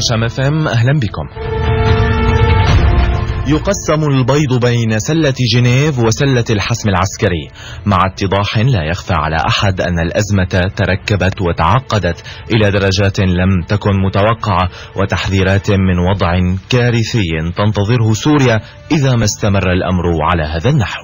شام اف ام أهلا بكم. يقسم البيض بين سلة جنيف وسلة الحسم العسكري مع اتضاح لا يخفى على أحد أن الأزمة تركبت وتعقدت إلى درجات لم تكن متوقعة وتحذيرات من وضع كارثي تنتظره سوريا إذا ما استمر الأمر على هذا النحو.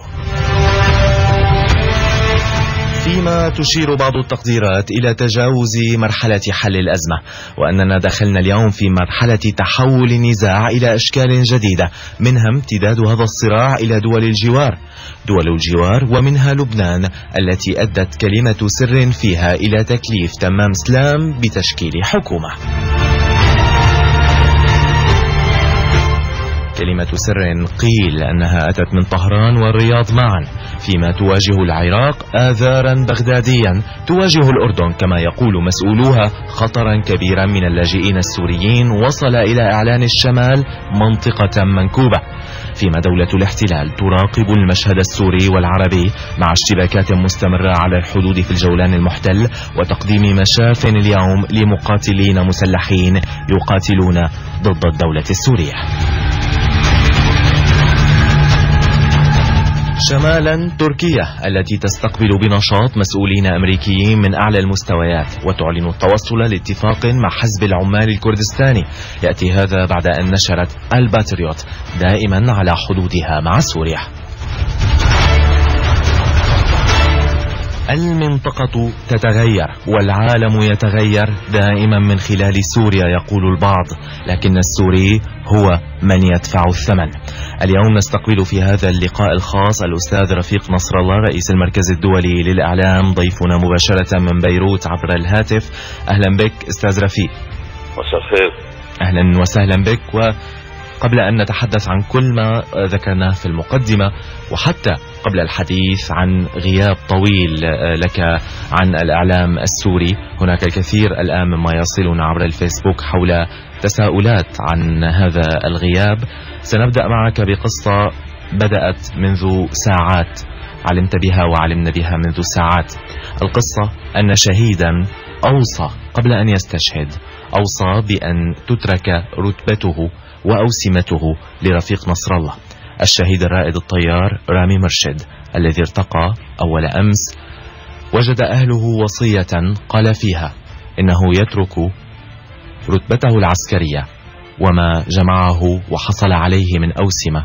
فيما تشير بعض التقديرات إلى تجاوز مرحلة حل الأزمة وأننا دخلنا اليوم في مرحلة تحول النزاع إلى أشكال جديدة منها امتداد هذا الصراع إلى دول الجوار. دول الجوار ومنها لبنان التي أدت كلمة سر فيها إلى تكليف تمام سلام بتشكيل حكومة. كلمة سر قيل أنها أتت من طهران والرياض معا فيما تواجه العراق آذارا بغداديا. تواجه الأردن كما يقول مسؤولوها خطرا كبيرا من اللاجئين السوريين وصل إلى إعلان الشمال منطقة منكوبة. فيما دولة الاحتلال تراقب المشهد السوري والعربي مع اشتباكات مستمرة على الحدود في الجولان المحتل وتقديم مشاف اليوم لمقاتلين مسلحين يقاتلون ضد الدولة السورية. شمالا تركيا التي تستقبل بنشاط مسؤولين أمريكيين من أعلى المستويات وتعلن التوصل لاتفاق مع حزب العمال الكردستاني. يأتي هذا بعد أن نشرت الباتريوت دائما على حدودها مع سوريا. المنطقة تتغير والعالم يتغير دائما من خلال سوريا يقول البعض لكن السوري هو من يدفع الثمن. اليوم نستقبل في هذا اللقاء الخاص الأستاذ رفيق نصر الله رئيس المركز الدولي للإعلام ضيفنا مباشرة من بيروت عبر الهاتف. أهلا بك أستاذ رفيق. مساء الخير. أهلا وسهلا بك وقبل أن نتحدث عن كل ما ذكرناه في المقدمة وحتى قبل الحديث عن غياب طويل آه، لك عن الإعلام السوري. هناك الكثير الآن مما يصلنا عبر الفيسبوك حول تساؤلات عن هذا الغياب. سنبدأ معك بقصة بدأت منذ ساعات علمت بها وعلمنا بها منذ ساعات. القصة أن شهيدا أوصى قبل أن يستشهد أوصى بأن تترك رتبته وأوسمته لرفيق نصر الله. الشهيد الرائد الطيار رامي مرشد الذي ارتقى أول أمس وجد أهله وصية قال فيها إنه يترك رتبته العسكرية وما جمعه وحصل عليه من أوسمة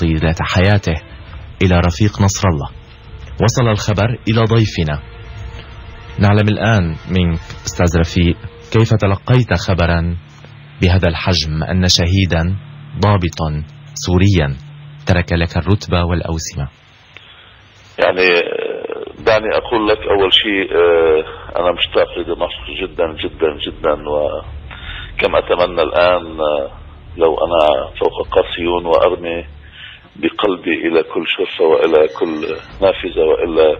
طيلة حياته إلى رفيق نصر الله. وصل الخبر إلى ضيفنا. نعلم الآن منك أستاذ رفيق كيف تلقيت خبرا؟ بهذا الحجم أن شهيدا ضابطا سوريا ترك لك الرتبة والأوسمة. يعني دعني أقول لك أول شيء آه، أنا مشتاق لدمشق جدا جدا جدا وكم أتمنى الآن آه، لو أنا فوق قاسيون وأرمي بقلبي إلى كل شرفة وإلى كل نافذة وإلى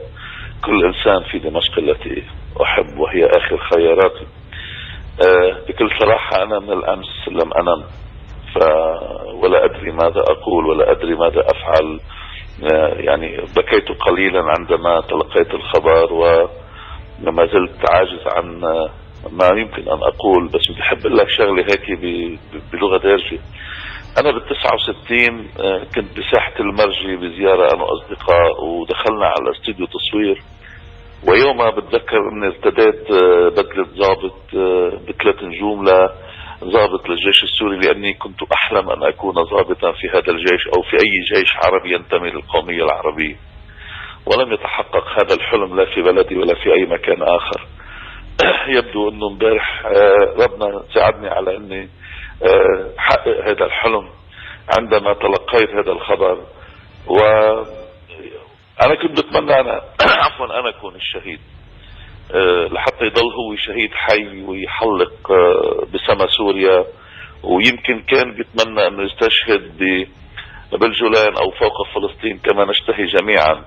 كل إنسان في دمشق التي أحب وهي آخر خياراتي. آه، بكل صراحة أنا من الأمس لم أنم ف ولا أدري ماذا أقول ولا أدري ماذا أفعل. آه، يعني بكيت قليلا عندما تلقيت الخبر وما زلت عاجز عن آه، ما يمكن أن أقول بس بدي أحب لك شغلة هيك بلغة دارجة أنا بال 69 آه، كنت بساحة المرجي بزيارة أنا وأصدقاء ودخلنا على استوديو تصوير. ويومها بتذكر اني ارتديت بدلة ضابط بثلاث نجوم ضابط للجيش السوري لأني كنت أحلم أن أكون ضابطا في هذا الجيش أو في أي جيش عربي ينتمي للقومية العربية. ولم يتحقق هذا الحلم لا في بلدي ولا في أي مكان آخر. يبدو أنه امبارح آه، ربنا ساعدني على أني آه، حقق هذا الحلم عندما تلقيت هذا الخبر و أنا كنت بتمنى أنا عفوا أنا أكون الشهيد. آه، لحتى يضل هو شهيد حي ويحلق آه، بسما سوريا. ويمكن كان بيتمنى انه يستشهد بالجولان أو فوق فلسطين كما نشتهي جميعا.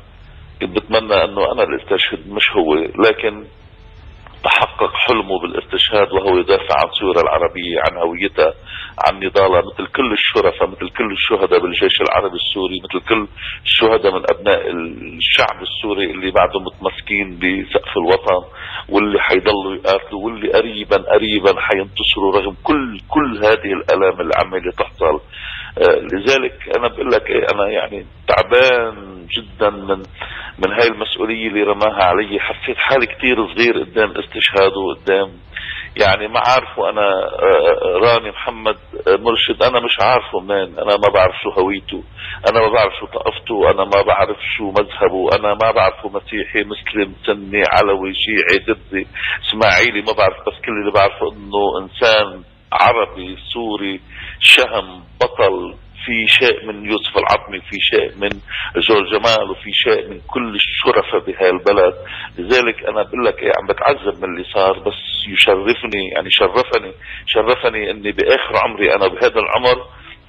كنت بتمنى أنه أنا اللي استشهد مش هو. لكن تحقق حلمه بالاستشهاد وهو يدافع عن سوريا العربية عن هويتها عن نضالها مثل كل الشرفاء مثل كل الشهداء بالجيش العربي السوري مثل كل الشهداء من أبناء الشعب السوري اللي بعدهم متمسكين بسقف الوطن واللي حيضلوا يقاتلوا واللي قريبا قريبا حينتصروا رغم كل كل هذه الألام اللي عماله تحصل. آه، لذلك أنا بقول لك إيه أنا يعني تعبان جدا من من هاي المسؤولية اللي رماها علي حسيت حالي كثير صغير قدام استشهاده قدام. يعني ما عارفه أنا آه، آه، راني محمد مرشد أنا مش عارفه مين أنا ما بعرف شو هويته أنا ما بعرف شو طائفته أنا ما بعرف شو مذهبه أنا ما بعرفه مسيحي مسلم سني علوي شيعي درزي إسماعيلي ما بعرف بس كل اللي بعرفه إنه إنسان عربي سوري شهم بطل في شيء من يوسف العظمي في شيء من جورج جمال وفي شيء من كل الشرفاء بهاي البلد. لذلك أنا بقول لك إيه عم بتعذب من اللي صار بس يشرفني يعني شرفني شرفني إني بآخر عمري أنا بهذا العمر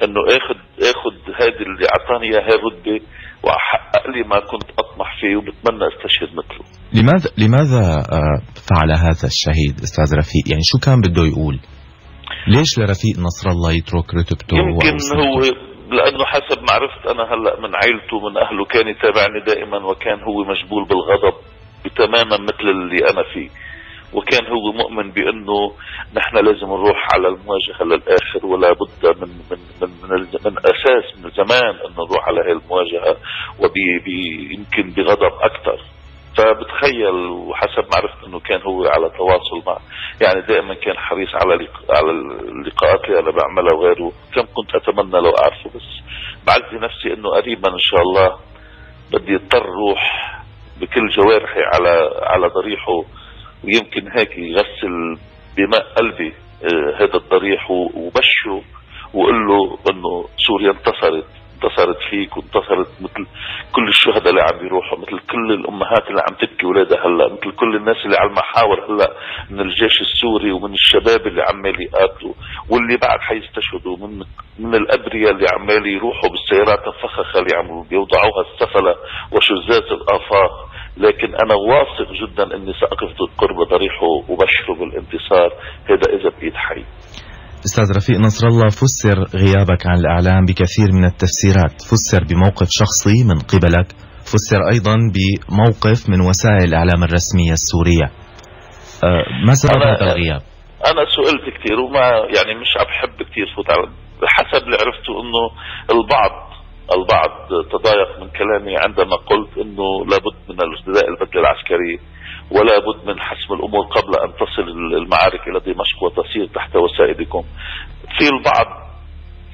إنه آخذ آخذ هذه اللي أعطاني إياها الرتبة وأحقق لي ما كنت أطمح فيه وبتمنى أستشهد مثله. لماذا لماذا آه، فعل هذا الشهيد أستاذ رفيق؟ يعني شو كان بده يقول؟ ليش لرفيق نصر الله يترك رتبته يمكن هو لأنه حسب ما عرفت أنا هلأ من عائلته من أهله كان يتابعني دائما وكان هو مجبول بالغضب تماما مثل اللي أنا فيه. وكان هو مؤمن بأنه نحن لازم نروح على المواجهة للآخر ولا بد من من من من, من أساس من زمان انه نروح على هذه المواجهة ويمكن بغضب أكثر. فبتخيل وحسب ما عرفت إنه كان هو على تواصل مع يعني دائما كان حريص على على اللقاءات اللي أنا بعملها وغيره. كم كنت أتمنى لو أعرفه بس بعزي نفسي إنه قريبا إن شاء الله بدي اضطر روح بكل جوارحي على على ضريحه ويمكن هيك يغسل بماء قلبي آه، هذا الضريح وبشه وقول له إنه سوريا انتصرت. انتصرت فيك وانتصرت مثل كل الشهداء اللي عم بيروحوا مثل كل الأمهات اللي عم تبكي ولادها هلا مثل كل الناس اللي على المحاور هلا من الجيش السوري ومن الشباب اللي عمال يقاتلوا واللي بعد حيستشهدوا من من الأبرياء اللي عمال يروحوا بالسيارات الفخخة اللي عم بيوضعوها السفلة وشزاز الآفاق. لكن أنا واثق جدا إني سأقف ضد قرب ضريحه وبشره بالانتصار هذا إذا بإيد حي. أستاذ رفيق نصر الله فسر غيابك عن الإعلام بكثير من التفسيرات. فسر بموقف شخصي من قبلك. فسر أيضا بموقف من وسائل الإعلام الرسمية السورية. أه ما سبب هذا الغياب؟ أنا سئلت كثير وما يعني مش عم بحب كثير فوت على حسب اللي عرفته أنه البعض البعض تضايق من كلامي عندما قلت أنه لابد من ارتداء البدلة العسكرية ولا بد من حسم الأمور قبل أن تصل المعارك إلى دمشق وتصير تحت وسائدكم في البعض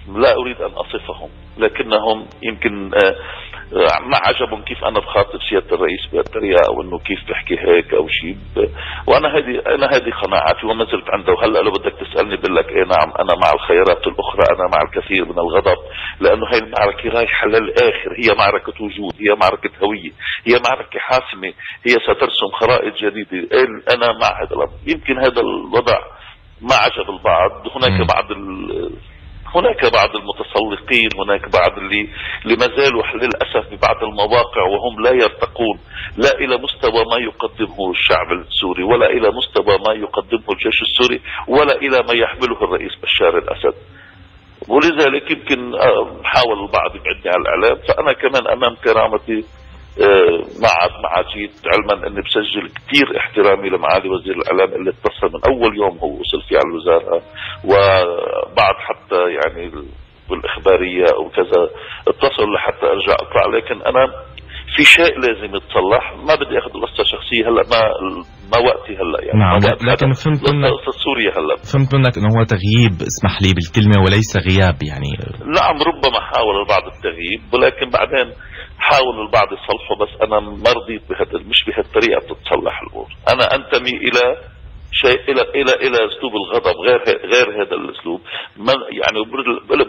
لا أريد أن أصفهم لكنهم يمكن آه، آه، ما عجبهم كيف أنا بخاطب سيادة الرئيس بهالطريقه أو إنه كيف بحكي هيك أو شيء وأنا هذه أنا هذه قناعاتي وما زلت عنده. وهلا لو بدك تسألني بقول لك إيه نعم أنا مع الخيارات الأخرى أنا مع الكثير من الغضب لأنه هاي المعركة رايحة للآخر. هي معركة وجود هي معركة هوية هي معركة حاسمة هي سترسم خرائط جديدة. أنا مع هذا الأمر. يمكن هذا الوضع ما عجب البعض. هناك بعض هناك بعض المتسلقين هناك بعض اللي اللي ما زالوا للأسف ببعض المواقع وهم لا يرتقون لا إلى مستوى ما يقدمه الشعب السوري ولا إلى مستوى ما يقدمه الجيش السوري ولا إلى ما يحمله الرئيس بشار الأسد. ولذلك يمكن حاول البعض يبعدني عن الإعلام فأنا كمان أمام كرامتي مع مع جيت علما إني بسجل كثير احترامي لمعالي وزير الإعلام اللي اتصل من أول يوم هو وصل فيه على الوزارة وبعد حتى يعني بالاخباريه أو كذا اتصل لحتى أرجع اطلع لكن أنا في شيء لازم يتصلح. ما بدي أخذ القصة شخصيه هلأ ما ما وقتي هلأ يعني. نعم. لكن فهمت منك قصه سوريا هلأ. فهمت منك إنه هو تغييب اسمح لي بالكلمة وليس غياب يعني. نعم ربما حاول البعض التغييب ولكن بعدين حاول البعض يصلحه بس أنا ما رضيت بهذا مش بهالطريقة بتتصلح الأمور. أنا أنتمي إلى شيء إلى إلى إلى أسلوب الغضب غير غير هذا الأسلوب. يعني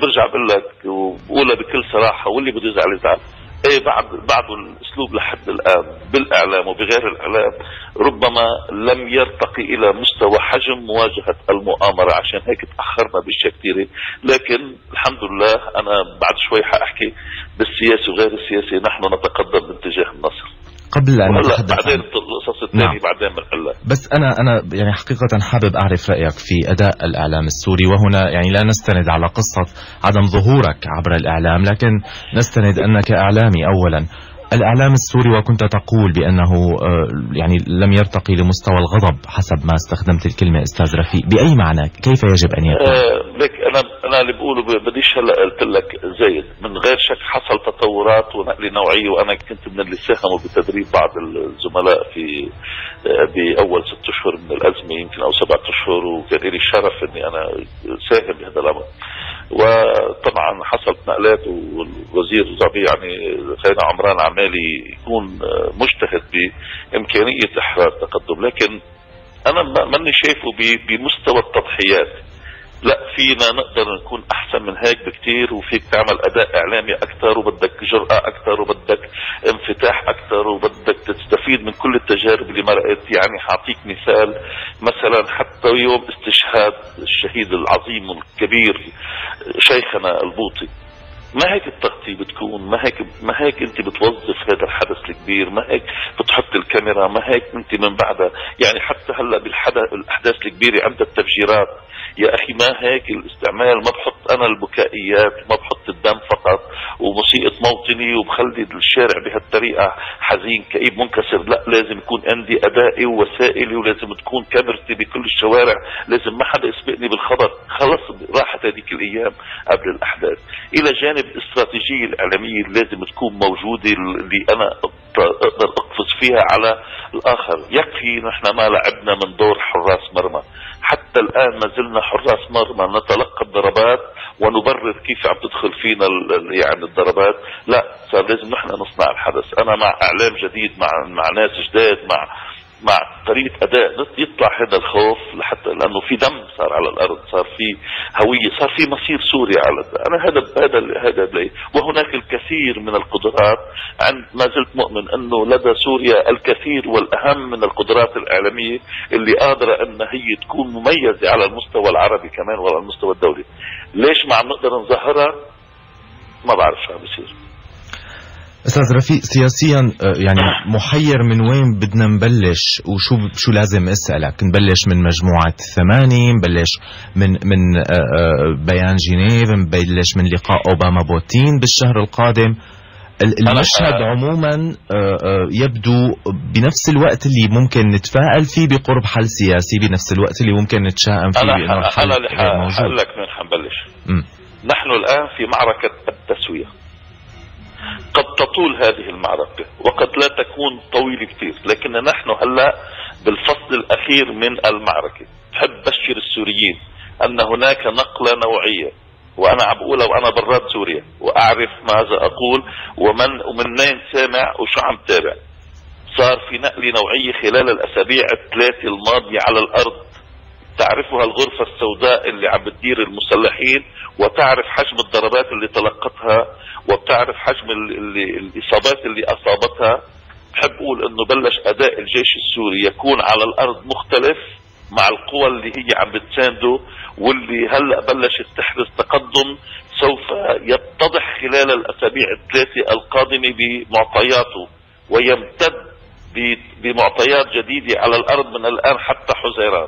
برجع بقول لك وبقولها بكل صراحة واللي بده يزعل يزعل. إيه بعد بعد الأسلوب لحد الآن بالإعلام وبغير الإعلام ربما لم يرتقي إلى مستوى حجم مواجهة المؤامرة عشان هيك تأخرنا باشياء كثيره لكن الحمد لله أنا بعد شوي حأحكي بالسياسة وغير السياسة نحن نتقدم باتجاه النصر. قبل أن نتحدث بعدين القصص الثانية نعم. بعدين بنحلها بس أنا أنا يعني حقيقة حابب أعرف رأيك في أداء الإعلام السوري وهنا يعني لا نستند على قصة عدم ظهورك عبر الإعلام لكن نستند أنك إعلامي اولا الإعلام السوري وكنت تقول بأنه آه، يعني لم يرتقي لمستوى الغضب حسب ما استخدمت الكلمة أستاذ رفيق بأي معنى كيف يجب أن يكون؟ آه لك أنا أنا اللي بقوله بديش هلا قلت لك زايد من غير شك حصل تطورات ونقلة نوعية وأنا كنت من اللي ساهموا بتدريب بعض الزملاء في آه، بأول ست أشهر من الأزمة يمكن أو سبعة أشهر وكان لي الشرف إني أنا ساهم بهذا الأمر. وطبعا حصلت نقلات والوزير يعني خلينا عمران عمالي يكون مجتهد بإمكانية احرار تقدم. لكن أنا ماني شايفه بمستوى التضحيات. لا فينا نقدر نكون أحسن من هيك بكتير وفيك تعمل أداء إعلامي أكثر وبدك جرأة أكثر وبدك انفتاح أكثر وبدك تستفيد من كل التجارب اللي مرقت يعني حاعطيك مثال مثلا حتى يوم استشهاد الشهيد العظيم الكبير شيخنا البوطي. ما هيك التغطية بتكون ما هيك ما هيك أنت بتوظف هذا الحدث الكبير؟ ما هيك بتحط الكاميرا؟ ما هيك أنت من بعدها؟ يعني حتى هلأ بالحدث الأحداث الكبيرة عند التفجيرات يا أخي ما هيك الاستعمال؟ ما بحط أنا البكائيات ما بحط الدم فقط وموسيقى موطني وبخلي الشارع بهالطريقة حزين كئيب منكسر. لا لازم يكون عندي أدائي ووسائلي ولازم تكون كاميرتي بكل الشوارع. لازم ما حدا يسبقني بالخبر. خلص راحت هذيك الأيام قبل الأحداث. إلى جانب الاستراتيجية الإعلامية اللي لازم تكون موجودة اللي أنا أقدر أقفز فيها على الآخر. يكفي نحن ما لعبنا من دور حراس مرمى. حتى الآن ما زلنا حراس مرمى نتلقى الضربات ونبرر كيف عم تدخل فينا يعني الضربات. لا صار لازم نحن نصنع الحدث. أنا مع إعلام جديد مع مع ناس جداد مع مع طريقة أداء يطلع هذا الخوف لحتى لأنه في دم صار على الأرض صار في هوية صار في مصير سوريا على أنا هذا هذا هذا وهناك الكثير من القدرات. عند ما زلت مؤمن أنه لدى سوريا الكثير والأهم من القدرات الإعلامية اللي قادرة ان هي تكون مميزة على المستوى العربي كمان وعلى المستوى الدولي. ليش ما عم نقدر نظهرها؟ ما بعرف شو عم بيصير. أستاذ رفيق سياسيا آه، يعني محير من وين بدنا نبلش؟ وشو شو لازم أسألك؟ نبلش من مجموعة ثمانية نبلش من من آه، آه، بيان جنيف نبلش من لقاء أوباما بوتين بالشهر القادم. المشهد عموما يبدو بنفس الوقت اللي ممكن نتفائل فيه بقرب حل سياسي بنفس الوقت اللي ممكن نتشائم فيه بأنه الحل غير موجود. لك من حنبلش. نحن الآن في معركة التسوية. قد تطول هذه المعركة وقد لا تكون طويلة كثير لكن نحن هلأ بالفصل الأخير من المعركة. بحب بشر السوريين أن هناك نقلة نوعية وأنا عم بقولها وأنا برات سوريا وأعرف ماذا أقول ومن ومنين سامع وشو عم تابع. صار في نقلة نوعية خلال الأسابيع الثلاثة الماضية على الأرض. تعرفها الغرفة السوداء اللي عم بتدير المسلحين وتعرف حجم الضربات اللي تلقتها وبتعرف حجم الإصابات اللي أصابتها. بحب أقول إنه بلش أداء الجيش السوري يكون على الأرض مختلف مع القوى اللي هي عم بتسانده واللي هلأ بلشت تحدث تقدم سوف يتضح خلال الأسابيع الثلاثة القادمة بمعطياته ويمتد بمعطيات جديدة على الأرض من الآن حتى حزيران.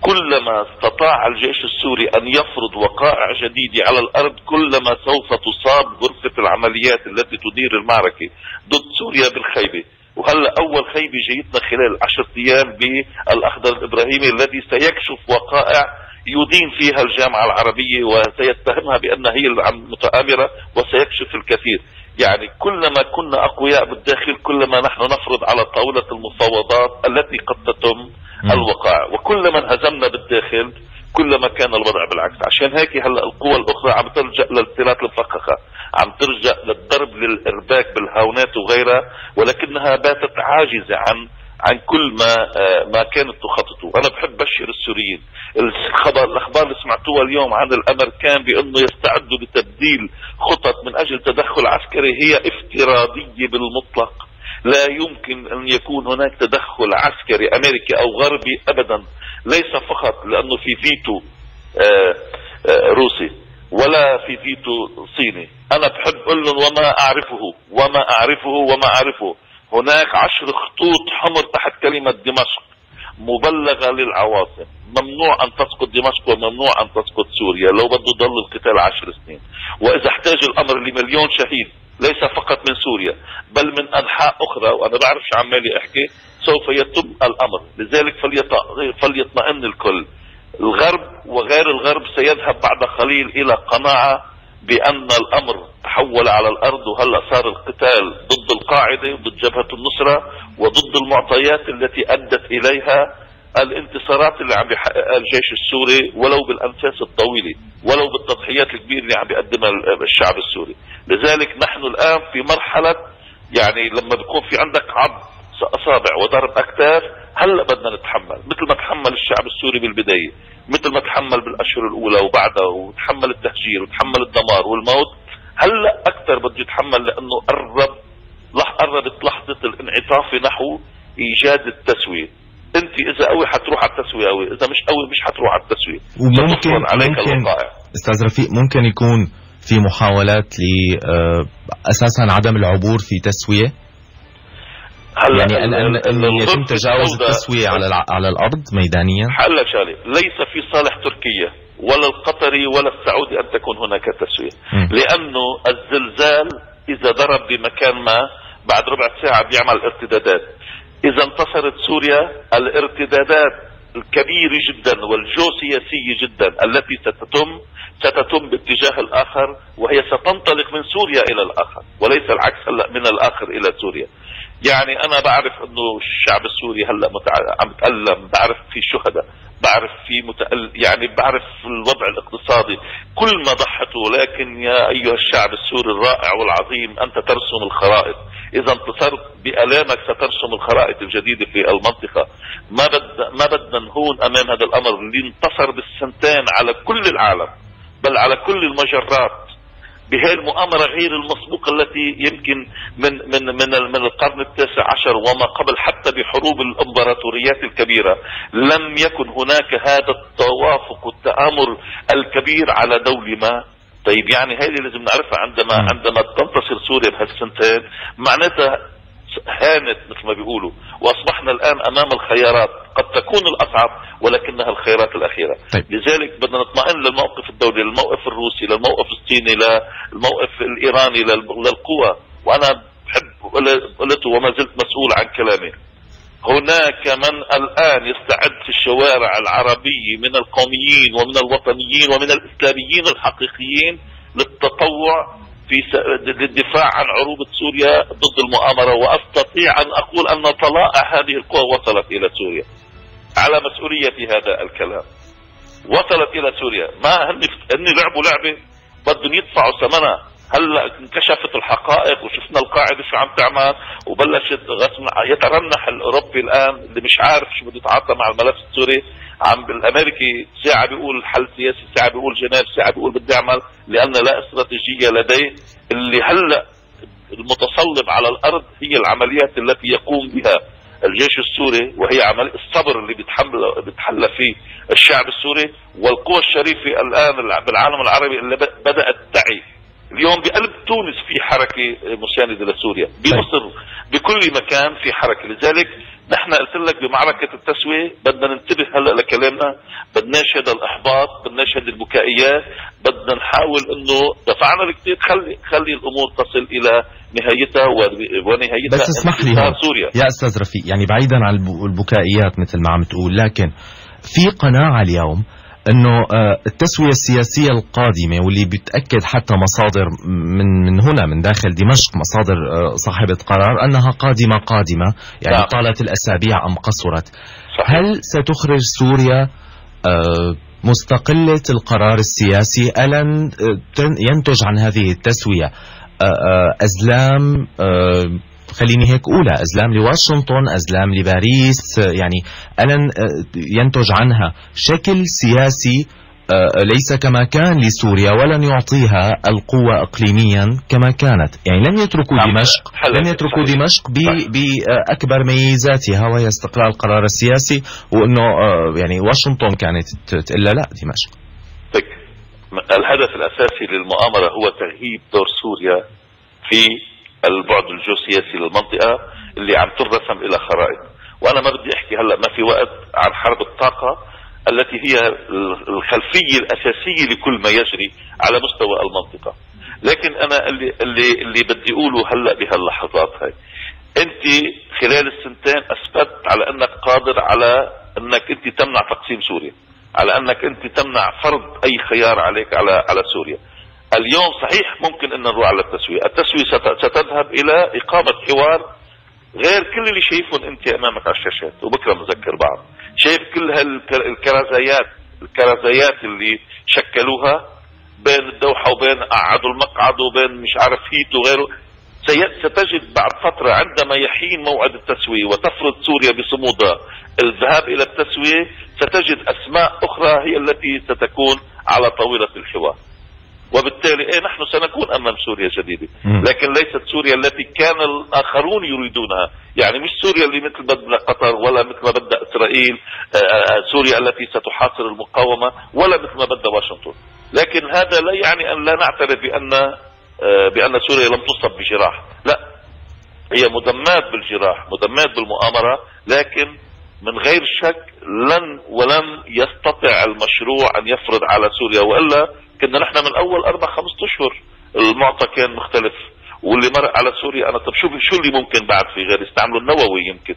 كلما استطاع الجيش السوري أن يفرض وقائع جديدة على الأرض كلما سوف تصاب غرفة العمليات التي تدير المعركة ضد سوريا بالخيبة. وهلا أول خيبة جيتنا خلال عشرة أيام بالأخضر الإبراهيمي الذي سيكشف وقائع يدين فيها الجامعة العربية وسيتهمها بأن هي المتآمرة وسيكشف الكثير. يعني كلما كنا أقوياء بالداخل كلما نحن نفرض على طاولة المفاوضات التي قد تتم الوقائع. وكلما انهزمنا بالداخل كلما كان الوضع بالعكس. عشان هيك هلأ القوى الأخرى عم تلجأ للسيرات المفخخه عم ترجع للضرب للإرباك بالهاونات وغيرها ولكنها باتت عاجزة عن عن كل ما آه، ما كانت تخططه. أنا بحب بشر السوريين. الخبر الأخبار اللي سمعتوها اليوم عن الأمريكان بأنه يستعدوا لتبديل خطط من أجل تدخل عسكري هي افتراضية بالمطلق. لا يمكن أن يكون هناك تدخل عسكري أمريكي أو غربي ابدا. ليس فقط لأنه في فيتو آه، آه، روسي ولا في فيتو صيني. أنا بحب أقول لهم وما أعرفه وما أعرفه وما أعرفه. هناك عشر خطوط حمر تحت كلمة دمشق. مبلغة للعواصم. ممنوع أن تسقط دمشق وممنوع أن تسقط سوريا. لو بده يضل القتال عشر سنين. وإذا احتاج الأمر لمليون شهيد ليس فقط من سوريا بل من أنحاء أخرى وأنا بعرف شو عمالي أحكي سوف يتم الأمر. لذلك فليطمئن الكل. الغرب وغير الغرب سيذهب بعد قليل إلى قناعة بأن الأمر تحول على الأرض وهلا صار القتال ضد القاعدة وضد جبهة النصرة وضد المعطيات التي أدت إليها الانتصارات اللي عم بيحققها الجيش السوري ولو بالأنفاس الطويلة ولو بالتضحيات الكبيرة اللي عم بيقدمها الشعب السوري. لذلك نحن الآن في مرحلة يعني لما بيكون في عندك عض أصابع وضرب أكتاف هلأ بدنا نتحمل. مثل ما تحمل الشعب السوري بالبداية مثل ما تحمل بالأشهر الأولى وبعدها وتحمل التهجير وتحمل الدمار والموت هلأ أكثر بده يتحمل لأنه قرب قربت لحظة الانعطاف نحو إيجاد التسوية. أنت إذا قوي حتروح على التسوية قوي إذا مش قوي مش حتروح على التسوية. وممكن عليك ممكن أستاذ رفيق ممكن يكون في محاولات ل آه، أساسا عدم العبور في تسوية؟ يعني ان ان, أن يتم تجاوز التسوية على على الأرض ميدانيا؟ هلا شغله ليس في صالح تركيا ولا القطري ولا السعودي أن تكون هناك تسوية. لأنه الزلزال إذا ضرب بمكان ما بعد ربع ساعة بيعمل ارتدادات. إذا انتصرت سوريا الارتدادات الكبيرة جدا والجوسياسية جدا التي ستتم ستتم باتجاه الآخر وهي ستنطلق من سوريا إلى الآخر وليس العكس هلا من الآخر إلى سوريا. يعني أنا بعرف إنه الشعب السوري هلأ عم يتألم بعرف في شهداء بعرف في متأل يعني بعرف الوضع الاقتصادي. كل ما ضحته ولكن يا أيها الشعب السوري الرائع والعظيم أنت ترسم الخرائط. إذا انتصرت بآلامك سترسم الخرائط الجديدة في المنطقة. ما بد ما بدنا نهون أمام هذا الأمر. اللي انتصر بالسنتين على كل العالم بل على كل المجرات. بهذه المؤامرة غير المسبوقة التي يمكن من من من من القرن التاسع عشر وما قبل حتى بحروب الإمبراطوريات الكبيرة. لم يكن هناك هذا التوافق والتآمر الكبير على دولة ما. طيب يعني هذه لازم نعرفها عندما عندما تنتصر سوريا بهالسنتين معناتها هانت مثل ما بيقولوا. وأصبحنا الآن أمام الخيارات. قد تكون الأصعب ولكنها الخيارات الأخيرة. طيب. لذلك بدنا نطمئن للموقف الدولي للموقف الروسي للموقف الصيني للموقف الإيراني للقوى. وأنا بحب قلت وما زلت مسؤول عن كلامي. هناك من الآن يستعد في الشوارع العربيه من القوميين ومن الوطنيين ومن الإسلاميين الحقيقيين للتطوع في للدفاع عن عروبة سوريا ضد المؤامرة وأستطيع أن أقول أن طلائع هذه القوى وصلت إلى سوريا. على مسؤولية هذا الكلام. وصلت إلى سوريا. ما هن هن لعبوا لعبة؟ بدهم يدفعوا ثمنها. هلا انكشفت الحقائق وشفنا القاعدة شو عم تعمل؟ وبلشت غسم يترنح الأوروبي الآن اللي مش عارف شو بده يتعاطى مع الملف السوري. عم الامريكي ساعة بيقول حل سياسي ساعة بيقول جنيف ساعة بيقول بدي أعمل لأن لا استراتيجية لديه. اللي هلأ المتصلب على الأرض هي العمليات التي يقوم بها الجيش السوري وهي عمل الصبر اللي بيتحمل بيتحلى فيه الشعب السوري. والقوى الشريفة الآن بالعالم العربي اللي بدأت تعي. اليوم بقلب تونس في حركة مساندة لسوريا بمصر بكل مكان في حركة. لذلك نحن قلت لك بمعركة التسوية بدنا ننتبه هلأ لكلامنا بدناش هذا الإحباط بدناش هذه البكائيات بدنا نحاول إنه دفعنا الكثير خلي خلي الأمور تصل إلى نهايتها ونهايتها بس اسمح لي سوريا. يا أستاذ رفيق يعني بعيدا عن البكائيات مثل ما عم تقول لكن في قناعة اليوم إنه آه، التسوية السياسية القادمة واللي بتأكد حتى مصادر من من هنا من داخل دمشق مصادر آه، صاحبة قرار أنها قادمة قادمة يعني لا. طالت الأسابيع أم قصرت صحيح. هل ستخرج سوريا آه، مستقلة القرار السياسي ألن ينتج عن هذه التسوية أزلام خليني هيك أولى أزلام لواشنطن أزلام لباريس يعني ألن ينتج عنها شكل سياسي آه، ليس كما كان لسوريا ولن يعطيها القوة إقليميا كما كانت. يعني لن يتركوا نعم. دمشق لن يتركوا دمشق بأكبر ميزاتها وهي استقلال القرار السياسي وأنه آه، يعني واشنطن كانت تقول لا دمشق. طيب، الهدف الأساسي للمؤامرة هو تغييب دور سوريا في البعد الجيوسياسي للمنطقة اللي عم ترسم إلى خرائط. وأنا ما بدي أحكي هلأ ما في وقت عن حرب الطاقة التي هي الخلفية الأساسية لكل ما يجري على مستوى المنطقة. لكن أنا اللي اللي اللي بدي أقوله هلأ بهاللحظات هاي. أنت خلال السنتين أثبت على أنك قادر على أنك أنت تمنع تقسيم سوريا على أنك أنت تمنع فرض أي خيار عليك على على سوريا. اليوم صحيح ممكن أن نروح على التسوية التسوية ستذهب إلى إقامة حوار غير كل اللي شايفهم أنت أمامك على الشاشات وبكرة مذكر بعض. شايف كل هالكرازيات الكرازيات اللي شكلوها بين الدوحة وبين قعدوا المقعد وبين مش عارف هيت وغيره. ستجد بعد فترة عندما يحين موعد التسوية وتفرض سوريا بصمودها الذهاب إلى التسوية ستجد أسماء أخرى هي التي ستكون على طاولة الحوار. وبالتالي إيه نحن سنكون أمام سوريا جديده لكن ليست سوريا التي كان الآخرون يريدونها. يعني مش سوريا اللي مثل بدأ قطر ولا مثل ما بدأ إسرائيل آه، آه، سوريا التي ستحاصر المقاومة ولا مثل ما بدأ واشنطن. لكن هذا لا يعني أن لا نعترف بأن آه، بأن سوريا لم تصب بجراح. لا. هي مدمات بالجراح مدمات بالمؤامرة لكن من غير شك لن ولن يستطع المشروع أن يفرض على سوريا وإلا كنا نحن من اول أربع خمسة أشهر المعطى كان مختلف. واللي مرق على سوريا أنا طب شو شو اللي ممكن بعد في غير يستعملوا النووي يمكن؟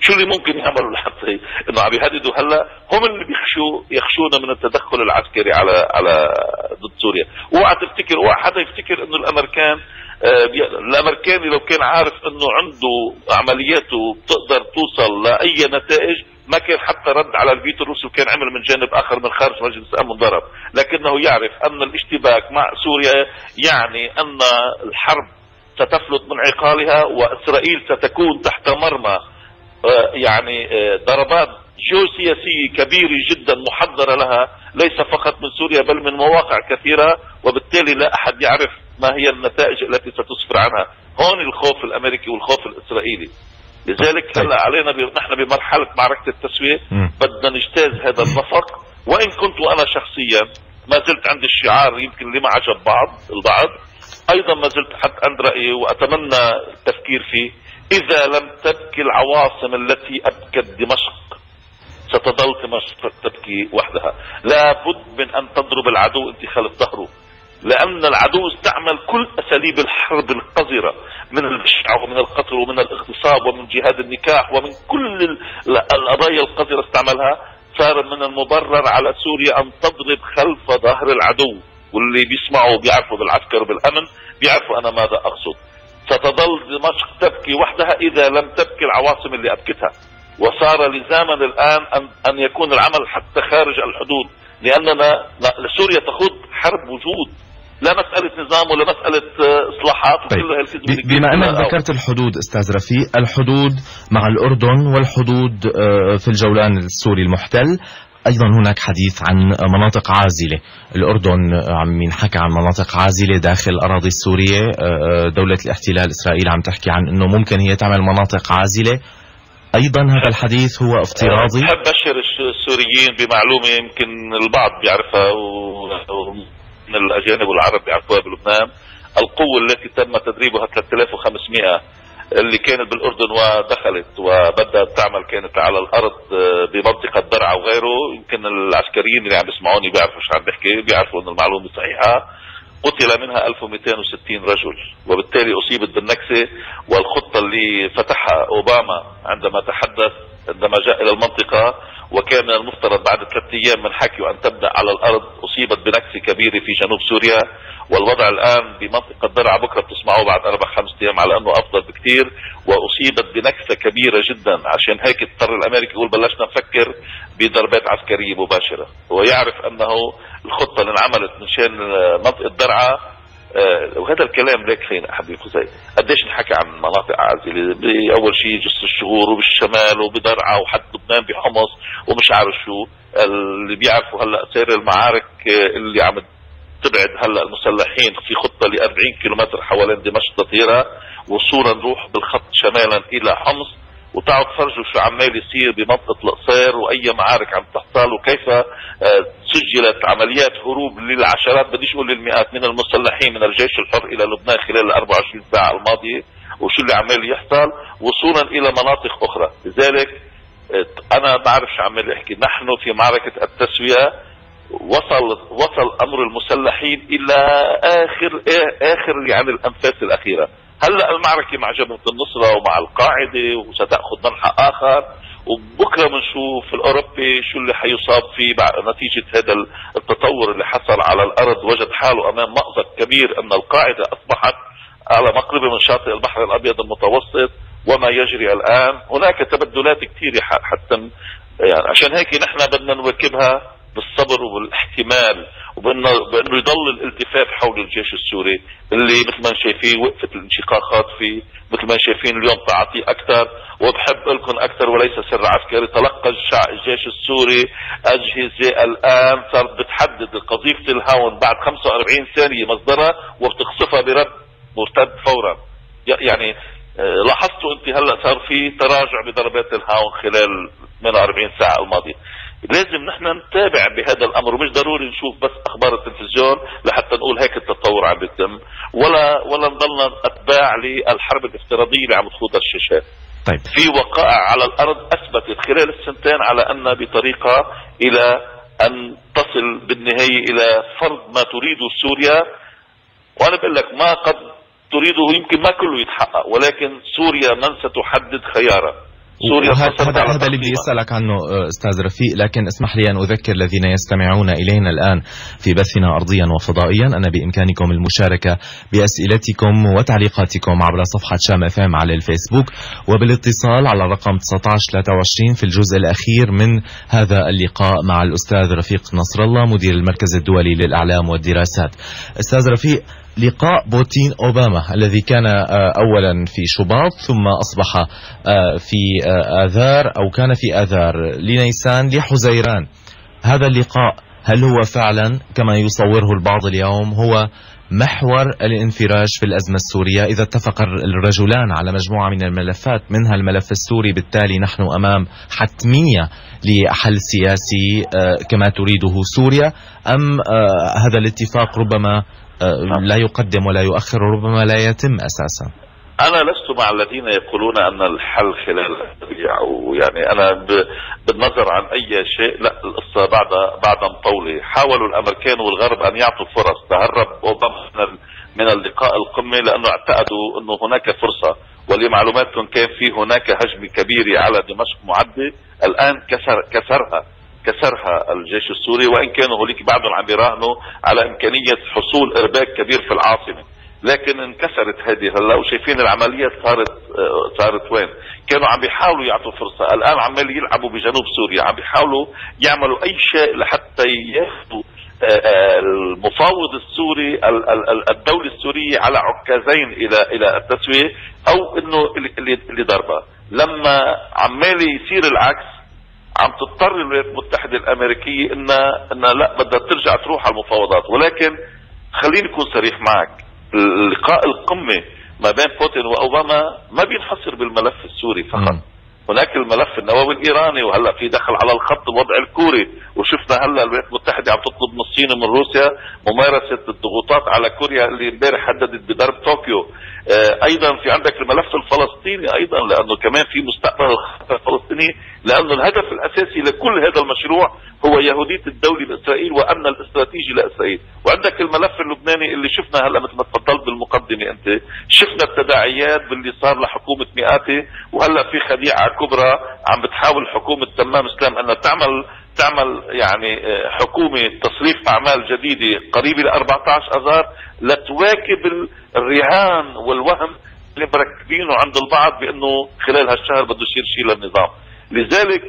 شو اللي ممكن يعملوا لحتى إنه عم يهددوا؟ هلأ هم اللي بيخشوا يخشونا من التدخل العسكري على على ضد سوريا. اوعى تفتكر اوعى حدا يفتكر إنه الأمريكان آه الامريكاني لو كان عارف إنه عنده عملياته بتقدر توصل لأي نتائج ما كان حتى رد على الفيتو الروسي وكان عمل من جانب آخر من خارج مجلس الأمن ضرب لكنه يعرف أن الاشتباك مع سوريا يعني أن الحرب ستفلت من عقالها وإسرائيل ستكون تحت مرمى آه، يعني آه، ضربات جيوسياسية كبيرة جدا محضرة لها ليس فقط من سوريا بل من مواقع كثيرة وبالتالي لا أحد يعرف ما هي النتائج التي ستسفر عنها. هون الخوف الأمريكي والخوف الإسرائيلي. لذلك طيب. هلا علينا نحن بمرحلة معركة التسوية. بدنا نجتاز هذا النفق. وإن كنت أنا شخصيا ما زلت عندي الشعار يمكن لما عجب بعض البعض. أيضا ما زلت حتى عند رأيي وأتمنى التفكير فيه. إذا لم تبكي العواصم التي ابكت دمشق ستظل دمشق تبكي وحدها. لابد من أن تضرب العدو انت خلف ظهره لأن العدو استعمل كل أساليب الحرب القذرة من البشع ومن القتل ومن الاغتصاب ومن جهاد النكاح ومن كل القضايا القذرة استعملها صار من المبرر على سوريا أن تضرب خلف ظهر العدو. واللي بيسمعوا بيعرفوا بالعسكر وبالأمن بيعرفوا أنا ماذا أقصد. ستظل دمشق تبكي وحدها إذا لم تبكي العواصم اللي أبكتها. وصار لزاما الآن أن, أن يكون العمل حتى خارج الحدود لأننا سوريا تخوض حرب وجود. لا مسألة نظام ولا مسألة آه، إصلاحات طيب. بما أنك ذكرت الحدود أستاذ رفيق الحدود مع الأردن والحدود آه، في الجولان السوري المحتل أيضا هناك حديث عن مناطق عازلة، الأردن عم ينحكى عن مناطق عازلة داخل الاراضي السورية، آه، دولة الاحتلال إسرائيل عم تحكي عن إنه ممكن هي تعمل مناطق عازلة، أيضا هذا الحديث هو افتراضي؟ بحب ابشر السوريين بمعلومة يمكن البعض بيعرفها من الأجانب والعرب بيعرفوها بلبنان. القوة التي تم تدريبها 3500 اللي كانت بالأردن ودخلت وبدأت تعمل كانت على الأرض آه، بمنطقة درعا وغيره. يمكن العسكريين اللي عم يسمعوني بيعرفوا شو عم بحكي بيعرفوا إن المعلومة صحيحة. قتل منها 1260 رجل وبالتالي أصيبت بالنكسة. والخطة اللي فتحها أوباما عندما تحدث عندما جاء إلى المنطقة وكان من المفترض بعد ثلاثة أيام من حكيوا أن تبدأ على الأرض أصيبت بنكسه كبيره في جنوب سوريا. والوضع الآن بمنطقة درعا بكرة بتسمعوه بعد أربع خمس أيام على أنه أفضل بكثير وأصيبت بنكسة كبيرة جدا. عشان هيك اضطر الأمريكي يقول بلشنا نفكر بضربات عسكرية مباشرة. ويعرف أنه الخطة اللي انعملت مشان منطقة درعا آه وهذا الكلام ليك خلينا حبيب خزي قديش نحكي عن مناطق عازلة بأول شيء جسر الشهور وبالشمال وبدرعا وحد لبنان بحمص ومش عارف شو. اللي بيعرفوا هلأ سير المعارك اللي عم تبعد هلأ المسلحين في خطة ل 40 كيلومتر حوالين دمشق تطهيرها وصولا نروح بالخط شمالا إلى حمص. وتعالوا تفرجوا شو عمال يصير بمنطقه القصير وأي معارك عم تحصل وكيف آه، سجلت عمليات هروب للعشرات بديش أقول للمئات من المسلحين من الجيش الحر إلى لبنان خلال ال 24 ساعة الماضية وشو اللي عمال يحصل وصولا إلى مناطق أخرى. لذلك آه، أنا بعرف شو عمال احكي نحن في معركة التسوية وصل وصل أمر المسلحين إلى آخر آخر يعني الأنفاس الأخيرة. هلا المعركة مع جبهة النصرة ومع القاعدة وستأخذ منحى آخر وبكرة بنشوف الأوروبي شو اللي حيصاب فيه بعد نتيجة هذا التطور اللي حصل على الأرض وجد حاله أمام مأزق كبير أن القاعدة أصبحت على مقربه من شاطئ البحر الأبيض المتوسط وما يجري الآن. هناك تبدلات كثيرة حتى يعني عشان هيك نحن بدنا نواكبها. بالصبر وبالاحتمال وبانه بأنه يضل الالتفاف حول الجيش السوري اللي مثل ما شايفين وقفت الانشقاقات فيه مثل ما شايفين اليوم تعاطي أكثر. وبحب لكم أكثر وليس سر عسكري. تلقى الجيش السوري أجهزة الآن صارت بتحدد قذيفه الهاون بعد 45 ثانية مصدرها وبتقصفها برد مرتد فورا. يعني آه، لاحظتوا أنت هلأ صار في تراجع بضربات الهاون خلال 48 ساعة الماضية. لازم نحن نتابع بهذا الأمر ومش ضروري نشوف بس أخبار التلفزيون لحتى نقول هيك التطور عم يتم ولا ولا نضلنا أتباع للحرب الافتراضية اللي عم تخوضها الشاشات. طيب. في وقائع على الأرض أثبتت خلال السنتين على أن بطريقة إلى أن تصل بالنهاية إلى فرض ما تريده سوريا. وأنا بقول لك ما قد تريده يمكن ما كله يتحقق ولكن سوريا من ستحدد خيارها؟ سوريا هذا هذا اللي بدي أسألك عنه آه، أستاذ رفيق. لكن اسمح لي أن أذكر الذين يستمعون إلينا الآن في بثنا ارضيا وفضائيا. ان بإمكانكم المشاركة بأسئلتكم وتعليقاتكم عبر صفحة شام إف إم على الفيسبوك وبالاتصال على رقم 1923 في الجزء الأخير من هذا اللقاء مع الأستاذ رفيق نصر الله مدير المركز الدولي للإعلام والدراسات. أستاذ رفيق لقاء بوتين أوباما الذي كان آه، أولا في شباط ثم أصبح آه، في آه، آذار أو كان في آذار لنيسان لحزيران هذا اللقاء هل هو فعلا كما يصوره البعض اليوم هو محور الانفراج في الأزمة السورية إذا اتفق الرجلان على مجموعة من الملفات منها الملف السوري بالتالي نحن أمام حتمية لحل سياسي كما تريده سوريا أم هذا الاتفاق ربما. لا يقدم ولا يؤخر ربما لا يتم أساسا. أنا لست مع الذين يقولون أن الحل خلال أو يعني أنا بالنظر عن أي شيء لا القصة بعد بعد مطوله حاولوا الأمريكان والغرب أن يعطوا فرص. تهرب أوباما من اللقاء القمه لأنه اعتقدوا أنه هناك فرصة. ولمعلوماتكم كان في هناك هجمه كبيره على دمشق معده الآن كسر كسرها. كسرها الجيش السوري وإن كانوا هوليك بعدهم عم بيراهنوا على إمكانية حصول إرباك كبير في العاصمة. لكن انكسرت هذه هلا وشايفين العمليات صارت صارت وين؟ كانوا عم بيحاولوا يعطوا فرصة، الآن عمال يلعبوا بجنوب سوريا، عم بيحاولوا يعملوا أي شيء لحتى ياخذوا آه، آه، المفاوض السوري الدولة السورية على عكازين إلى إلى التسوية أو إنه اللي ضربها. لما عمال يصير العكس عم تضطر الولايات المتحدة الأمريكية انها إنها لا بدها ترجع تروح على المفاوضات. ولكن خليني أكون صريح معك. لقاء القمة ما بين بوتين وأوباما ما بينحصر بالملف السوري فقط. هناك الملف النووي الإيراني وهلأ في دخل على الخط الوضع الكوري. وشفنا هلأ الولايات المتحدة عم تطلب من الصين ومن روسيا ممارسة الضغوطات على كوريا اللي امبارح هددت بضرب طوكيو. آه، أيضا في عندك الملف الفلسطيني أيضا لأنه كمان في مستقبل الفلسطيني لأنه الهدف الأساسي لكل هذا المشروع هو يهوديه الدولة باسرائيل وأمن الاستراتيجي لإسرائيل. وعندك الملف اللبناني اللي شفنا هلا مثل ما تفضلت بالمقدمة أنت. شفنا التداعيات باللي صار لحكومة مئاتي وهلا في خديعة كبرى عم بتحاول حكومة تمام إسلام أنها تعمل تعمل يعني آه، حكومة تصريف أعمال جديدة قريبة ل 14 أذار لتواكب الرهان والوهم اللي مركبينه عند البعض بأنه خلال هالشهر بده يصير شيء للنظام. لذلك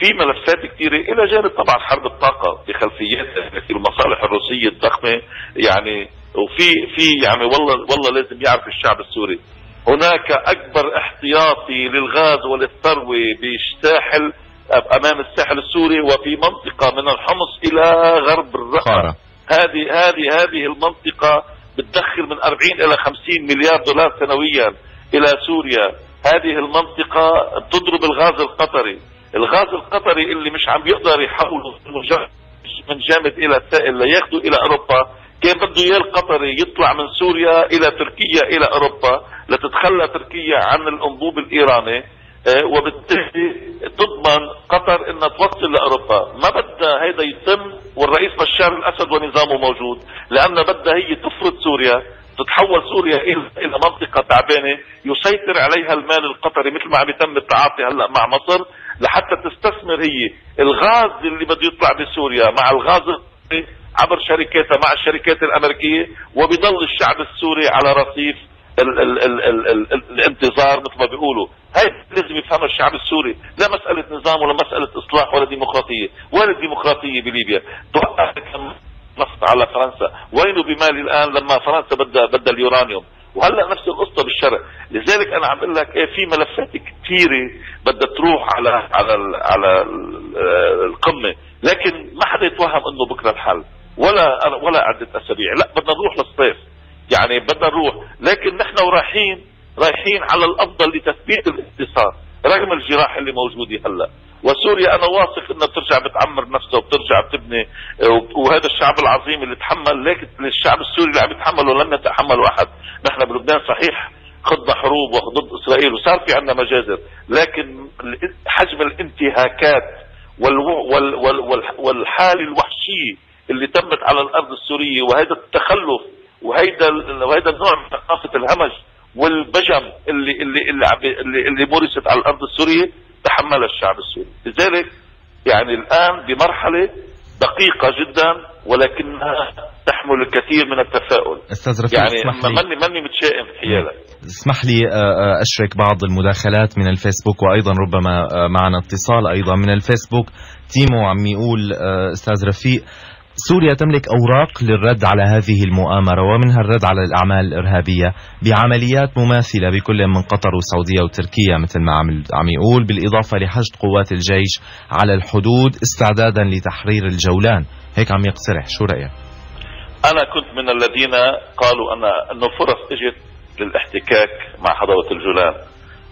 في ملفات كثيرة إلى جانب طبعا حرب الطاقة بخلفياتها في المصالح الروسية الضخمة يعني وفي في يعني والله والله لازم يعرف الشعب السوري. هناك أكبر احتياطي للغاز وللثروة بالساحل أمام الساحل السوري وفي منطقة من الحمص إلى غرب الرقه هذه هذه هذه المنطقة بتدخل من 40 إلى 50 مليار دولار سنويا إلى سوريا. هذه المنطقة بتضرب الغاز القطري. الغاز القطري اللي مش عم بيقدر يحوله من جامد إلى سائل لياخذه إلى أوروبا. كان بده اياه القطري يطلع من سوريا إلى تركيا إلى أوروبا لتتخلى تركيا عن الأنبوب الإيراني؟ آه، وبالتالي تضمن قطر إنها توصل لأوروبا. ما بدها هيدا يتم والرئيس الرئيس بشار الأسد ونظامه موجود لأن بدها هي تفرض سوريا تتحول سوريا إلى منطقة تعبانة يسيطر عليها المال القطري مثل ما عم يتم التعاطي هلأ مع مصر. لحتى تستثمر هي الغاز اللي بده يطلع بسوريا مع الغاز عبر شركاتها مع الشركات الأمريكية وبيضل الشعب السوري على رصيف ال ال ال ال ال ال الانتظار مثل ما بيقولوا. هاي لازم يفهمها الشعب السوري. لا مسألة نظام ولا مسألة إصلاح ولا ديمقراطية ولا ديمقراطية بليبيا. نفط على فرنسا. وينه بمالي الآن لما فرنسا بدها بدها اليورانيوم؟ وهلأ نفس القصة بالشرق لذلك أنا عم بقول لك إيه في ملفات كثيره بدها تروح على على على القمة. لكن ما حدا يتوهم إنه بكرة الحل. ولا ولا عدة أسابيع. لأ بدنا نروح للصيف. يعني بدنا نروح. لكن نحن ورايحين رايحين على الأفضل لتثبيت الاقتصاد رغم الجراح اللي موجودة هلأ. وسوريا أنا واثق إنها بترجع بتعمر نفسها وبترجع بتبني وهذا الشعب العظيم اللي تحمل لكن الشعب السوري اللي عم يتحمله لم يتحمله أحد. نحن بلبنان صحيح خضنا حروب ضد إسرائيل وصار في عندنا مجازر لكن حجم الانتهاكات وال وال والحالة الوحشية اللي تمت على الأرض السورية وهذا التخلف وهيدا وهيدا النوع من ثقافة الهمج والبجم اللي اللي اللي, اللي, اللي مورست على الأرض السورية تحملها الشعب السوري. لذلك يعني الآن بمرحلة دقيقة جدا ولكنها تحمل الكثير من التفاؤل. أستاذ رفيق يعني ماني ماني متشائم حيالك. اسمح لي آه، آه، أشرك بعض المداخلات من الفيسبوك وأيضا ربما آه، معنا اتصال أيضا من الفيسبوك. تيمو عم يقول أستاذ رفيق سوريا تملك أوراق للرد على هذه المؤامرة ومنها الرد على الأعمال الإرهابية بعمليات مماثلة بكل من قطر والسعودية وتركيا مثل ما عم, يقول بالإضافة لحشد قوات الجيش على الحدود استعدادا لتحرير الجولان هيك عم يقترح شو رأيك؟ أنا كنت من الذين قالوا أن أنه فرص إجت للاحتكاك مع حضرة الجولان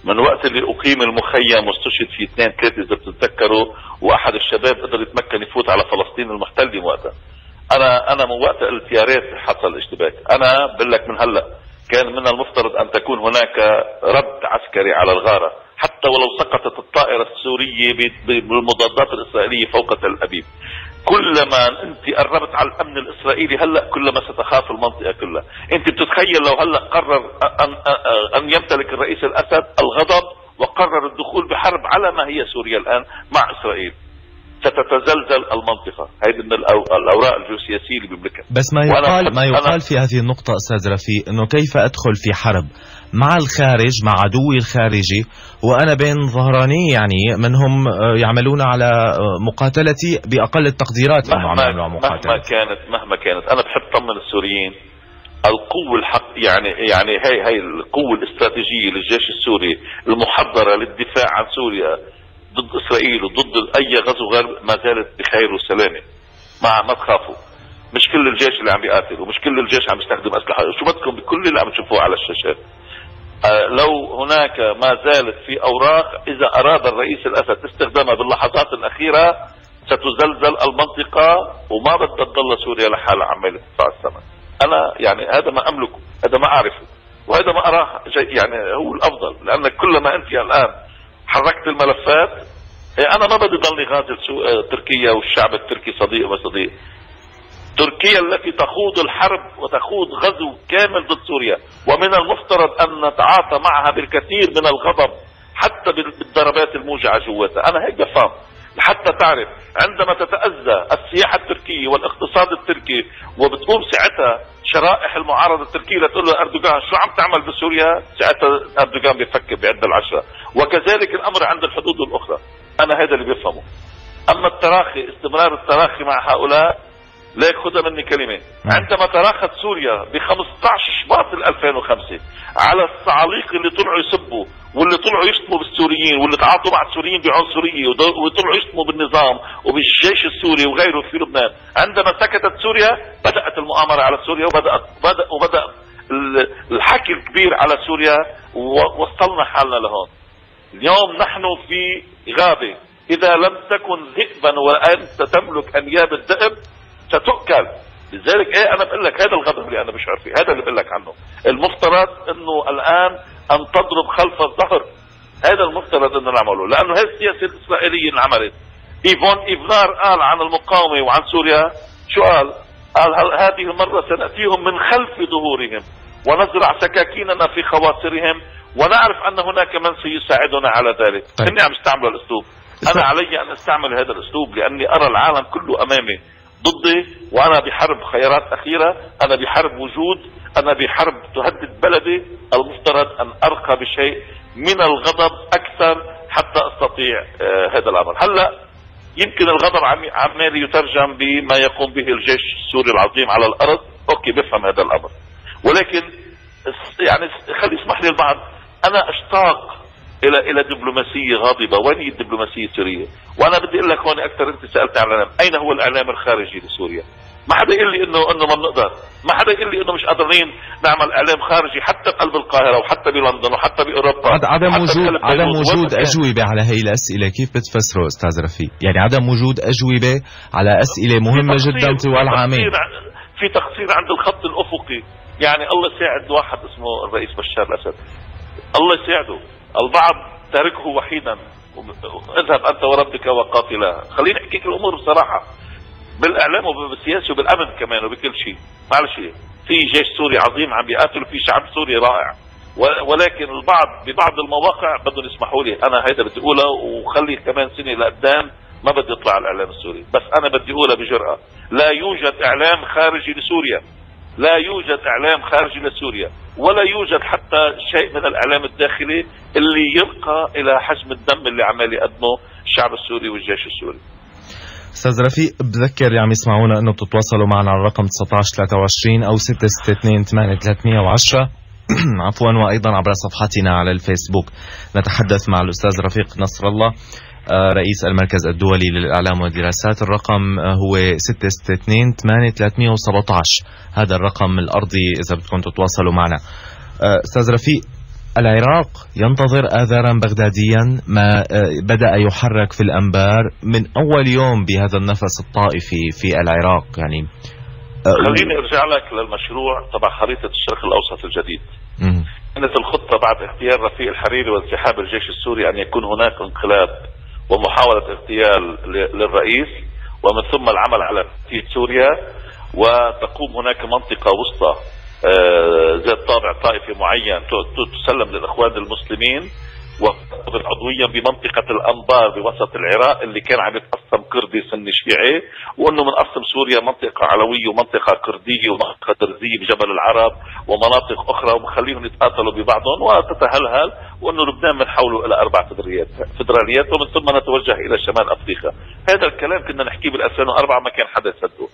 من وقت اللي أقيم المخيم واستشهد فيه اثنين ثلاثة إذا بتتذكروا وأحد الشباب قدر يتمكن يفوت على فلسطين المحتله وقتها. أنا أنا من وقت قلت يا ريت حصل اشتباك. أنا بقول لك من هلأ كان من المفترض أن تكون هناك رد عسكري على الغارة. حتى ولو سقطت الطائرة السورية بالمضادات الإسرائيلية فوق تل أبيب. كلما انت قربت على الامن الاسرائيلي هلأ كلما ستخاف المنطقة كلها. انت بتتخيل لو هلأ قرر ان ان يمتلك الرئيس الأسد الغضب وقرر الدخول بحرب على ما هي سوريا الآن مع إسرائيل. ستتزلزل المنطقة. هذه من الأوراق الجيوسياسية اللي بيملكها بس ما يقال ما يقال في هذه النقطة أستاذ رفيق إنه كيف أدخل في حرب؟ مع الخارج مع عدوي الخارجي وأنا بين ظهراني يعني منهم آه، يعملون على آه، مقاتلتي بأقل التقديرات مهما, مهما كانت مهما كانت. أنا بحب طمن السوريين. القوة الحق يعني يعني هي هي القوة الاستراتيجية للجيش السوري المحضرة للدفاع عن سوريا ضد إسرائيل وضد أي غزو غير ما زالت بخير وسلامة. ما ما تخافوا. مش كل الجيش اللي عم بيقاتل ومش كل الجيش عم يستخدم أسلحة. شو بدكم؟ بكل اللي عم تشوفوه على الشاشات لو هناك ما زالت في أوراق إذا أراد الرئيس الأسد استخدامها باللحظات الأخيرة ستزلزل المنطقة وما بدها تضل سوريا لحالها عماله تدفع الثمن. أنا يعني هذا ما أملكه، هذا ما أعرفه، وهذا ما أراه يعني هو الأفضل لأن كلما أنت الآن حركت الملفات إيه، أنا ما بدي ضلني غازل آه، تركيا والشعب التركي صديق وصديق تركيا التي تخوض الحرب وتخوض غزو كامل ضد سوريا. ومن المفترض أن نتعاطى معها بالكثير من الغضب حتى بالضربات الموجعة جواتها أنا هيك بفهم. حتى تعرف عندما تتأذى السياحة التركية والاقتصاد التركي وبتقوم ساعتها شرائح المعارضة التركية لتقول له أردوغان شو عم تعمل بسوريا؟ ساعتها أردوغان بيفكر بعد العشرة. وكذلك الأمر عند الحدود الأخرى. أنا هذا اللي بفهمه. أما التراخي استمرار التراخي مع هؤلاء ليك خذها مني كلمة. عندما تراخت سوريا ب 15 شباط 2005 على الصعاليق اللي طلعوا يسبوا واللي طلعوا يشتموا بالسوريين واللي تعاطوا مع السوريين بعنصرية وطلعوا يشتموا بالنظام وبالجيش السوري وغيره في لبنان. عندما سكتت سوريا بدأت المؤامرة على سوريا وبدأت بدأ وبدأ الحكي الكبير على سوريا ووصلنا حالنا لهون. اليوم نحن في غابة. إذا لم تكن ذئبا وأنت تملك أنياب الذئب ستؤكل. لذلك إيه أنا بقول لك هذا الغضب اللي أنا بشعر فيه هذا اللي بقول لك عنه. المفترض إنه الآن أن تضرب خلف الظهر. هذا المفترض إنه نعمله لأنه هذه السياسة الإسرائيلية اللي عملت إيفون ايفنار قال عن المقاومة وعن سوريا شو قال؟ قال هذه المرة سنأتيهم من خلف ظهورهم ونزرع سكاكيننا في خواصرهم ونعرف أن هناك من سيساعدنا على ذلك؟ طيب. إني عم استعمل الأسلوب. أنا علي أن أستعمل هذا الأسلوب لأني أرى العالم كله أمامي. ضدي وأنا بحرب خيارات أخيرة أنا بحرب وجود أنا بحرب تهدد بلدي المفترض أن أرقى بشيء من الغضب أكثر حتى أستطيع آه هذا الأمر. هلأ يمكن الغضب عمال يترجم بما يقوم به الجيش السوري العظيم على الأرض. okay بفهم هذا الأمر. ولكن يعني خلي يسمح لي البعض أنا أشتاق إلى إلى دبلوماسية غاضبة. وين هي الدبلوماسية السورية؟ وأنا بدي أقول لك هون أكثر أنت سألت عن الإعلام. أين هو الإعلام الخارجي لسوريا؟ ما حدا يقول لي انه إنه ما بنقدر. ما حدا يقول لي إنه مش قادرين نعمل إعلام خارجي حتى بقلب القاهرة وحتى بلندن وحتى بأوروبا. عدم وجود عدم وجود أجوبة على هي الأسئلة. كيف بتفسره أستاذ رفيق؟ يعني عدم وجود أجوبة على أسئلة مهمة جدا طوال عامين. في تقصير عند الخط الأفقي. يعني الله يساعد واحد اسمه الرئيس بشار الأسد. الله يساعده. البعض تاركه وحيدا. اذهب انت وربك وقاتلا. خليني احكيك الأمور بصراحة. بالاعلام وبالسياسة وبالامن كمان وبكل شيء. معلش في جيش سوري عظيم عم بيقاتل في شعب سوري رائع. ولكن البعض ببعض المواقع بدهم يسمحوا لي. أنا هيدا بدي اقولها وخلي كمان سنة لقدام ما بدي أطلع الإعلام السوري. بس أنا بدي أقولها بجرأة. لا يوجد إعلام خارجي لسوريا. لا يوجد إعلام خارجي لسوريا ولا يوجد حتى شيء من الإعلام الداخلي اللي يرقى إلى حجم الدم اللي عمال يقدمه الشعب السوري والجيش السوري. أستاذ رفيق بذكر عم يسمعونا أنه بتتواصلوا معنا على الرقم 1923 أو 662 عفوا وأيضا عبر صفحتنا على الفيسبوك. نتحدث مع الأستاذ رفيق نصر الله. رئيس المركز الدولي للإعلام والدراسات. الرقم آه، هو 662 هذا الرقم الأرضي إذا بدكم تتواصلوا معنا. آه، أستاذ رفيق العراق ينتظر آذارا بغداديا. ما بدأ يحرك في الأنبار من أول يوم بهذا النفس الطائفي في العراق يعني. خليني أرجع لك للمشروع تبع خريطة الشرق الأوسط الجديد. كانت الخطة بعد اغتيال رفيق الحريري وانسحاب الجيش السوري أن يكون هناك انقلاب. ومحاولة اغتيال للرئيس ومن ثم العمل على تفتيت سوريا وتقوم هناك منطقة وسطى آه، ذات طابع طائفي معين تسلم للإخوان المسلمين. وتقبض عضويا بمنطقة الأنبار بوسط العراق اللي كان عم يتقسم كردي سني شيعي وأنه منقسم سوريا منطقة علوية ومنطقة كردية ومنطقة درزية بجبل العرب ومناطق أخرى ومخليهم يتقاتلوا ببعضهم وتتهلهل وأنه لبنان بنحوله إلى أربع فدراليات فدراليات ومن ثم نتوجه إلى شمال أفريقيا. هذا الكلام كنا نحكيه بال 2004 ما كان حدا يصدقه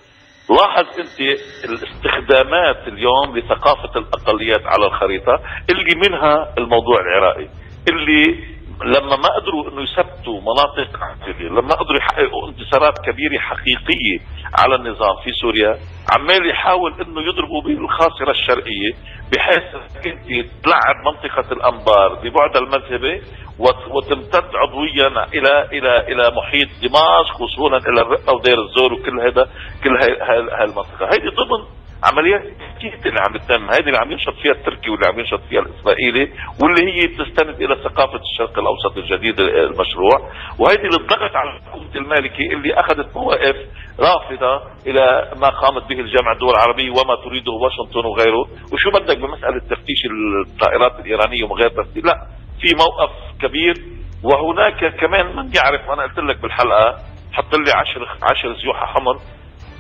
لاحظ أنت الاستخدامات اليوم لثقافة الأقليات على الخريطة اللي منها الموضوع العراقي. اللي لما ما قدروا إنه يثبتوا مناطق لما قدروا يحققوا انتصارات كبيرة حقيقية على النظام في سوريا عمال يحاول إنه يضربوا بالخاصرة الشرقية بحيث إنت تلعب منطقة الأنبار ببعد المذهبي وتمتد عضويا إلى إلى إلى محيط دمشق وصولا إلى الرقه ودير الزور وكل هذا كل هاي المنطقة. هذه ضمن عمليات كثير اللي عم بتتم. هذه اللي عم ينشط فيها التركي واللي عم ينشط فيها الاسرائيلي واللي هي تستند إلى ثقافة الشرق الأوسط الجديد المشروع. وهذه اللي ضغط على الحكومة المالكي اللي أخذت مواقف رافضة إلى ما قامت به الجامعة الدول العربية وما تريده واشنطن وغيره. وشو بدك بمسألة تفتيش الطائرات الإيرانية وغير تفتيش؟ لا في موقف كبير. وهناك كمان من يعرف أنا قلت لك بالحلقة حط لي 10 10 زيوحة حمر.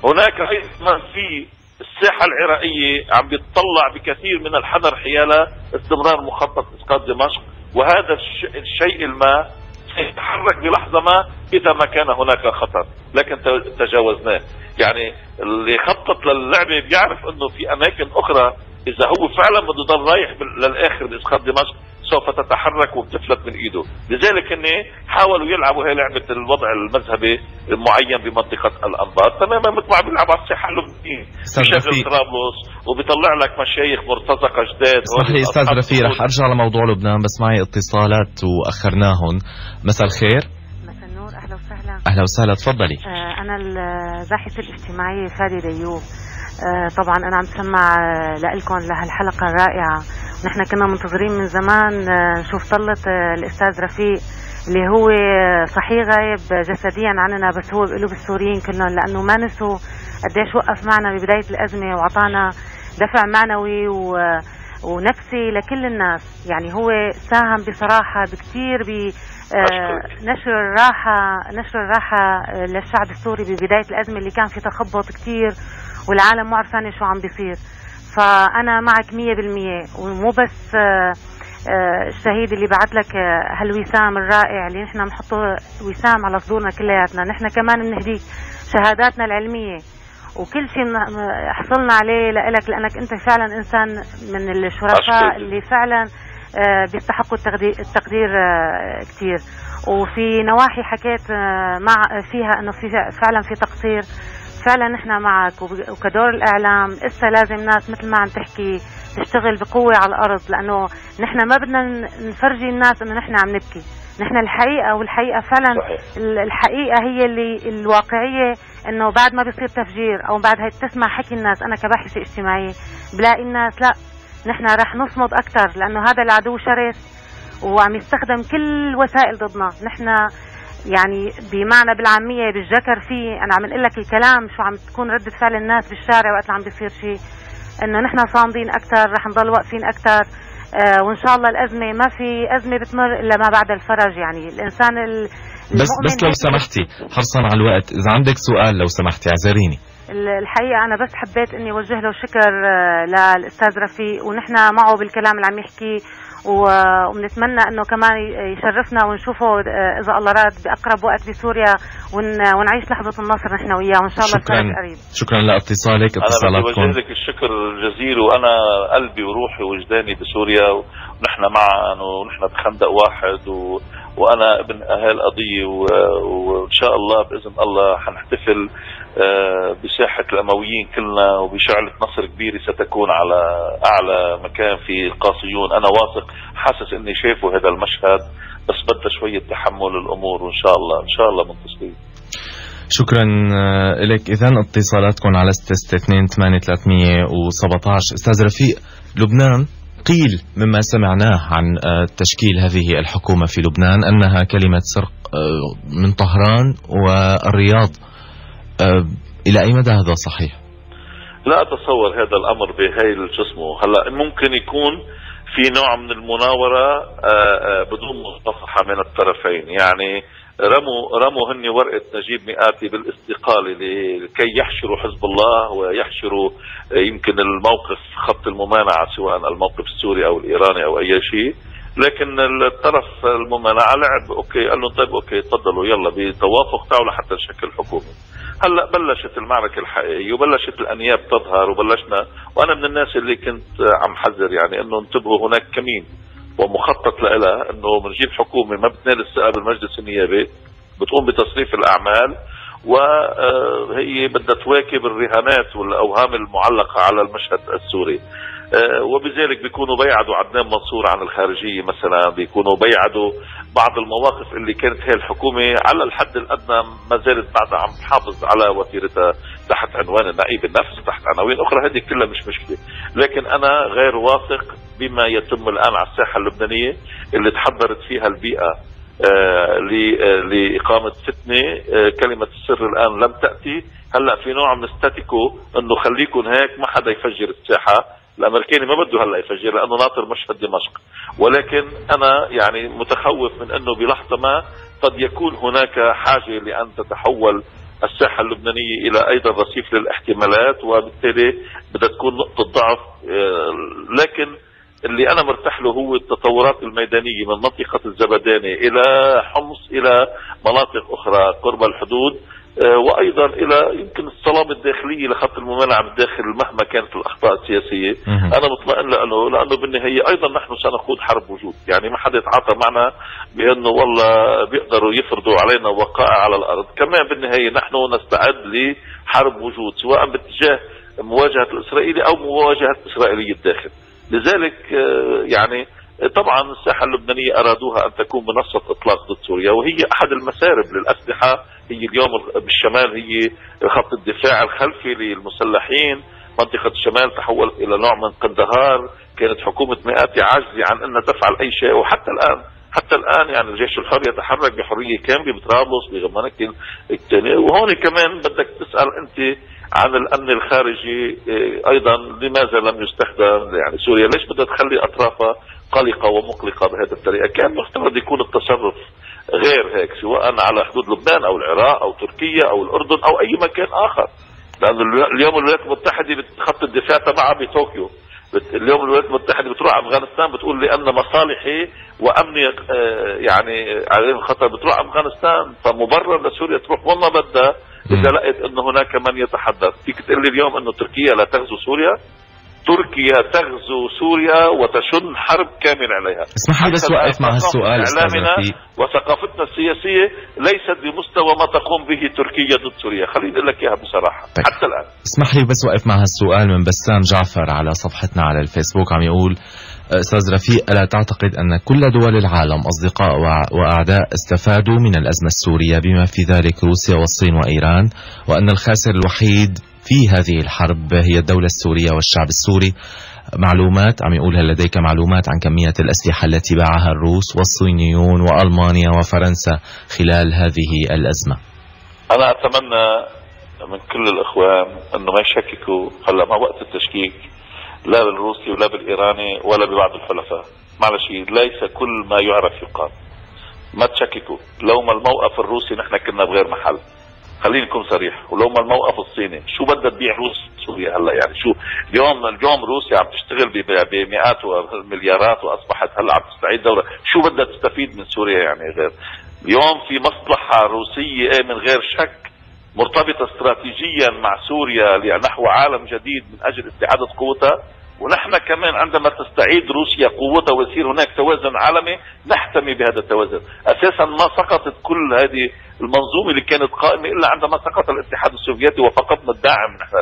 هناك أيضا في الساحة العراقية عم بيتطلع بكثير من الحذر حيال استمرار مخطط إسقاط دمشق وهذا الشيء الما سيتحرك بلحظة ما إذا ما كان هناك خطر لكن تجاوزناه. يعني اللي خطط للعبة بيعرف أنه في أماكن أخرى إذا هو فعلا بده يضل رايح للآخر بإسقاط دمشق سوف تتحرك وبتفلت من ايده. لذلك هن حاولوا يلعبوا هي لعبة الوضع المذهبي المعين بمنطقة الانبار تماما مثل ما عم على الساحه اللبنانيه بشغل طرابلس وبيطلع لك مشايخ مرتزقة جداد. اسمح لي أستاذ رفيق رح أرجع لموضوع لبنان بس معي اتصالات واخرناهم مساء الخير. مساء النور أهلا وسهلا. أهلا وسهلا تفضلي. آه أنا الباحثه الاجتماعيه فادي ديوب. آه طبعا أنا عم سمع آه لكم لهالحلقة الرائعة. نحن كنا منتظرين من زمان آه، نشوف طلة آه، الأستاذ رفيق اللي هو صحيح غايب جسديا عننا بس هو بقلوب السوريين كلهم لأنه ما نسوا قديش وقف معنا ببداية الأزمة وأعطانا دفع معنوي و ونفسي لكل الناس. يعني هو ساهم بصراحة بكثير ب آه، نشر الراحة نشر الراحة آه، للشعب السوري ببداية الأزمة اللي كان في تخبط كثير والعالم مو عرفانة شو عم بيصير. فأنا معك مية بالمية. ومو بس آه، الشهيد اللي بعت لك هالوسام الرائع اللي نحن بنحطه وسام على صدورنا كلياتنا. نحن كمان بنهديك شهاداتنا العلمية. وكل شيء حصلنا عليه لك لأنك أنت فعلا إنسان من الشرفاء اللي فعلا آه، بيستحقوا التقدير, التقدير آه، كثير وفي نواحي حكيت آه، مع فيها إنه في فعلا في تقصير. فعلا نحن معك وكدور الإعلام إسا لازم ناس مثل ما عم تحكي تشتغل بقوة على الأرض لأنه نحن ما بدنا نفرجي الناس إنه نحن عم نبكي نحن الحقيقة والحقيقة فعلا صحيح. الحقيقة هي اللي الواقعية إنه بعد ما بيصير تفجير أو بعد هي تسمع حكي الناس أنا كباحثة اجتماعية بلاقي الناس لا نحن رح نصمد أكثر لأنه هذا العدو شرس وعم يستخدم كل وسائل ضدنا نحن يعني بمعنى بالعامية بالجكر فيه أنا عم نقول لك الكلام شو عم تكون ردة فعل الناس بالشارع وقت اللي عم بيصير شيء إنه نحن صامدين أكثر رح نضل واقفين أكثر آه وإن شاء الله الأزمة ما في أزمة بتمر إلا ما بعد الفرج يعني. الإنسان بس بس لو سمحتي حرصا على الوقت. إذا عندك سؤال لو سمحتي اعذريني. الحقيقة أنا بس حبيت إني أوجه له شكر آه، للأستاذ رفيق ونحن معه بالكلام اللي عم يحكي. وبنتمنى إنه كمان يشرفنا ونشوفه آه، إذا الله راد بأقرب وقت بسوريا ونعيش لحظة النصر نحن وياه. وإن شاء الله شكرا. قريب. شكرا لاتصالك اتصالاتكم أنا بدي لك الشكر الجزيل وأنا قلبي وروحي ووجداني بسوريا ونحن معا ونحن بخندق واحد و... وأنا ابن أهل قضية وإن شاء الله بإذن الله حنحتفل آه، بساحة الأمويين كلنا وبشعلة نصر كبيرة ستكون على أعلى مكان في القاصيون أنا واثق حاسس إني شايفه هذا المشهد بس بدها شوية تحمل الأمور وان شاء الله إن شاء الله منتصرين شكرا آه، لك اذا اتصالاتكم على 662 8317 أستاذ رفيق لبنان قيل مما سمعناه عن آه، تشكيل هذه الحكومة في لبنان أنها كلمة سرق من طهران والرياض. إلى أي مدى هذا صحيح؟ لا أتصور هذا الأمر بهاي الجسمه هلا ممكن يكون في نوع من المناورة بدون مصافحة من الطرفين. يعني رموا رموا هن ورقة نجيب ميقاتي بالاستقالة لكي يحشروا حزب الله ويحشروا يمكن الموقف خط الممانعة سواء الموقف السوري أو الإيراني أو أي شيء. لكن الطرف الممانعه لعب okay قال لهم طيب okay تفضلوا يلا بتوافق تعالوا لحتى نشكل حكومة. هلأ بلشت المعركة الحقيقية وبلشت الأنياب تظهر وبلشنا وأنا من الناس اللي كنت عم حذر يعني إنه انتبهوا هناك كمين. ومخطط لها إنه بنجيب حكومة ما بتنال الثقة بالمجلس النيابي بتقوم بتصريف الأعمال وهي بدها تواكب الرهانات والأوهام المعلقة على المشهد السوري. وبذلك بيكونوا بيعدوا عدنان منصور عن الخارجية مثلا بيكونوا بيعدوا بعض المواقف اللي كانت هي الحكومة على الحد الأدنى ما زالت بعدها عم تحافظ على وتيرتها تحت عنوان النائب النفس تحت عناوين أخرى. هذه كلها مش مشكلة. لكن أنا غير واثق بما يتم الآن على الساحة اللبنانية اللي تحضرت فيها البيئة آه، آه، لإقامة فتنة آه، كلمة السر الآن لم تأتي. هلأ في نوع من ستاتيكو إنه خليكم هيك ما حدا يفجر الساحة. الأمريكاني ما بده هلا يفجر لأنه ناطر مشهد دمشق. ولكن أنا يعني متخوف من أنه بلحظة ما قد يكون هناك حاجة لأن تتحول الساحة اللبنانية إلى أيضا رصيف للاحتمالات وبالتالي بدها تكون نقطة ضعف. لكن اللي أنا مرتاح له هو التطورات الميدانية من منطقة الزبداني إلى حمص إلى مناطق أخرى قرب الحدود. آه، وأيضا إلى يمكن الصلابه الداخلية لخط الممانعة بالداخل مهما كانت الأخطاء السياسية. أنا مطمئن لأنه لأنه بالنهاية أيضا نحن سنخوض حرب وجود. يعني ما حدا يتعاطى معنا بأنه والله بيقدروا يفرضوا علينا وقائع على الأرض. كمان بالنهاية نحن نستعد لحرب وجود سواء باتجاه مواجهة الإسرائيلي أو مواجهة اسرائيلي الداخل. لذلك آه، يعني طبعا الساحة اللبنانية أرادوها أن تكون منصه اطلاق ضد سوريا وهي أحد المسارب للأسلحة. هي اليوم بالشمال هي خط الدفاع الخلفي للمسلحين. منطقة الشمال تحولت إلى نوع من قندهار. كانت حكومة مئات عاجزة عن أن تفعل أي شيء. وحتى الآن حتى الآن يعني الجيش الحر يتحرك بحرية كاملة بطرابلس بغمانك الثانية وهون كمان بدك تسأل أنت عن الأمن الخارجي آه، أيضا لماذا لم يستخدم يعني سوريا؟ ليش بدها تخلي أطرافها قلقة ومقلقة بهذه الطريقة. كان مفترض يكون التصرف غير هيك سواء على حدود لبنان أو العراق أو تركيا أو الأردن أو أي مكان آخر. لأن اليوم الولايات المتحدة بتخط الدفاع تبعها بطوكيو. اليوم الولايات المتحدة بتروح أفغانستان بتقول لأن مصالحي وأمني آه، يعني عليهم خطر بتروح أفغانستان فمبرر لسوريا تروح. وين ما بدها إذا لقيت انه هناك من يتحدث. فيك تقول لي اليوم إنه تركيا لا تغزو سوريا؟ تركيا تغزو سوريا وتشن حرب كامل عليها. اسمح لي بس وقف مع هالسؤال إعلامنا وثقافتنا السياسية ليست بمستوى ما تقوم به تركيا ضد سوريا. خليني أقول لك إياها بصراحة طيب. حتى الآن. اسمح لي بس وقف مع هالسؤال من بسام جعفر على صفحتنا على الفيسبوك. عم يقول أستاذ رفيق ألا تعتقد أن كل دول العالم أصدقاء وأعداء استفادوا من الأزمة السورية بما في ذلك روسيا والصين وإيران وأن الخاسر الوحيد في هذه الحرب هي الدولة السورية والشعب السوري. معلومات عم يقول هل لديك معلومات عن كمية الأسلحة التي باعها الروس والصينيون وألمانيا وفرنسا خلال هذه الأزمة. أنا أتمنى من كل الإخوان أنه ما يشككوا هلا ما وقت التشكيك لا بالروسي ولا بالإيراني ولا ببعض الحلفاء معلش ليس كل ما يعرف يقال. ما تشككوا. لو ما الموقف الروسي نحن كنا بغير محل. خليني أكون صريح. ولو ما الموقف الصيني شو بدها تبيع روسيا سوريا هلا يعني شو؟ اليوم اليوم روسيا عم تشتغل بمئات ومليارات وأصبحت هلا عم تستعيد دولة. شو بدها تستفيد من سوريا يعني غير؟ اليوم في مصلحة روسية من غير شك مرتبطة استراتيجيا مع سوريا نحو عالم جديد من أجل استعادة قوتها. ونحن كمان عندما تستعيد روسيا قوتها ويصير هناك توازن عالمي نحتمي بهذا التوازن. أساسا ما سقطت كل هذه المنظومة اللي كانت قائمة إلا عندما سقط الاتحاد السوفيتي وفقدنا الداعم نحن.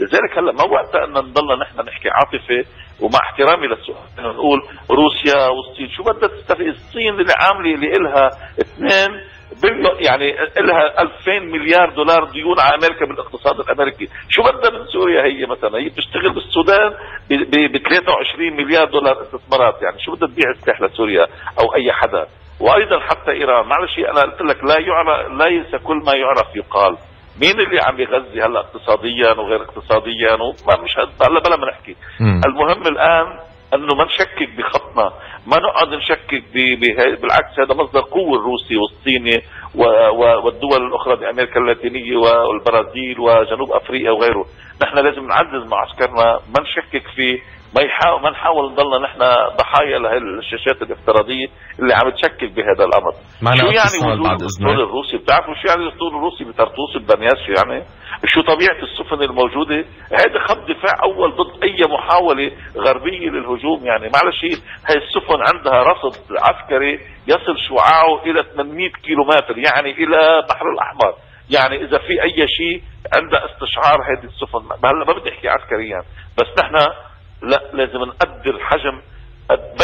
لذلك هلأ ما وقتها أن نضلنا نحن نحكي عاطفة ومع احترامي للسؤال نقول روسيا والصين. شو بدها تستفيد؟ الصين اللي عاملة اللي إلها اثنين يعني لها 2000 مليار دولار ديون على أمريكا بالاقتصاد الأمريكي، شو بدها من سوريا هي مثلا؟ هي بتشتغل بالسودان ب 23 مليار دولار استثمارات، يعني شو بدها تبيع السلاح لسوريا أو أي حدا؟ وأيضا حتى إيران، معلش أنا قلت لك لا يعرف ليس كل ما يعرف يقال. مين اللي عم يغذي هلأ اقتصاديا وغير اقتصاديا وما مش هلا بلا ما نحكي. المهم الآن أنه ما نشكك بخطنا ما نقعد نشكك بالعكس هذا مصدر قوة الروسي والصيني والدول الأخرى بأمريكا اللاتينية والبرازيل وجنوب أفريقيا وغيره. نحن لازم نعزز معسكرنا ما نشكك فيه ما يحاول ما نحاول نضلنا نحن ضحايا لهالشاشات الافتراضية اللي عم تشكك بهذا الأمر. شو يعني وجود الأسطول الروسي؟ بتعرفوا شو يعني الأسطول الروسي بطرطوس ببنياس يعني؟ شو طبيعة السفن الموجودة؟ هذا خط دفاع أول ضد أي محاولة غربية للهجوم يعني. معلش هاي السفن عندها رصد عسكري يصل شعاعه إلى 800 كيلومتر يعني إلى البحر الأحمر. يعني إذا في أي شيء عندها استشعار هذه السفن. هلا ما بدي أحكي عسكريا بس نحن لا لازم نقدر حجم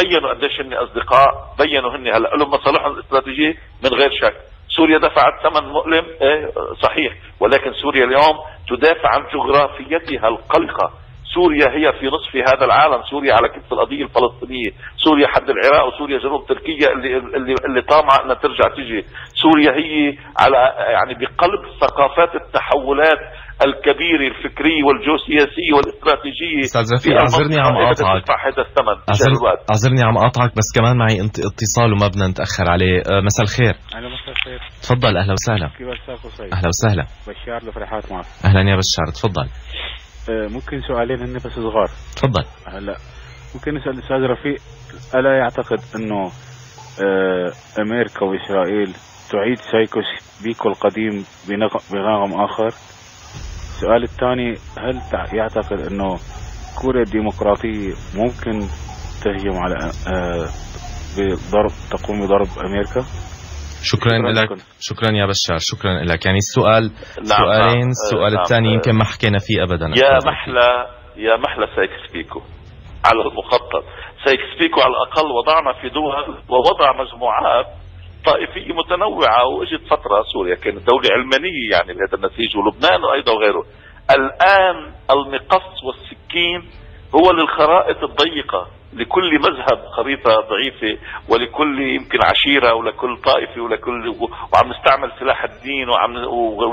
بينوا قديش هن أصدقاء بينوا هن هلا لهم مصالحهم الاستراتيجيه من غير شك. سوريا دفعت ثمن مؤلم إيه صحيح. ولكن سوريا اليوم تدافع عن جغرافيتها القلقة. سوريا هي في نصف هذا العالم. سوريا على كتف القضية الفلسطينية. سوريا حد العراق وسوريا جنوب تركيا اللي اللي اللي طامعة إنها ترجع تجي. سوريا هي على يعني بقلب ثقافات التحولات الكبيره الفكريه والجيوسياسيه والاستراتيجيه أستاذ رفيق أعذرني عم أقاطعك. الثمن أعذرني عم أقاطعك بس كمان معي اتصال وما بدنا نتأخر عليه. أه، مساء الخير. أهلا مساء الخير تفضل أهلا وسهلا. أهلا وسهلا. بشار لفرحات معك. أهلا يا بشار تفضل. أه، ممكن سؤالين هن بس صغار. تفضل. هلا ممكن نسأل الاستاذ رفيق ألا يعتقد إنه أه، أمريكا وإسرائيل تعيد سايكوس بيكو القديم بنغم آخر؟ السؤال الثاني هل يعتقد أنه كوريا الديمقراطية ممكن تهجم على آه، بضرب تقوم بضرب أمريكا؟ شكرا, شكرا لك. شكرا يا بشار. شكرا لك. يعني السؤال نعم سؤالين نعم السؤال نعم الثاني يمكن ما حكينا فيه ابدا. يا محلى يا محلى سايكس بيكو على المخطط. سايكس بيكو على الأقل وضعنا في دول ووضع مجموعات طائفيه متنوعة واجت فترة سوريا كانت دولة علمانية يعني بهذا النسيج ولبنان وأيضا وغيره. الآن المقص والسكين هو للخرائط الضيقة لكل مذهب خريطة ضعيفة ولكل يمكن عشيرة ولكل طائفة ولكل وعم نستعمل سلاح الدين وعم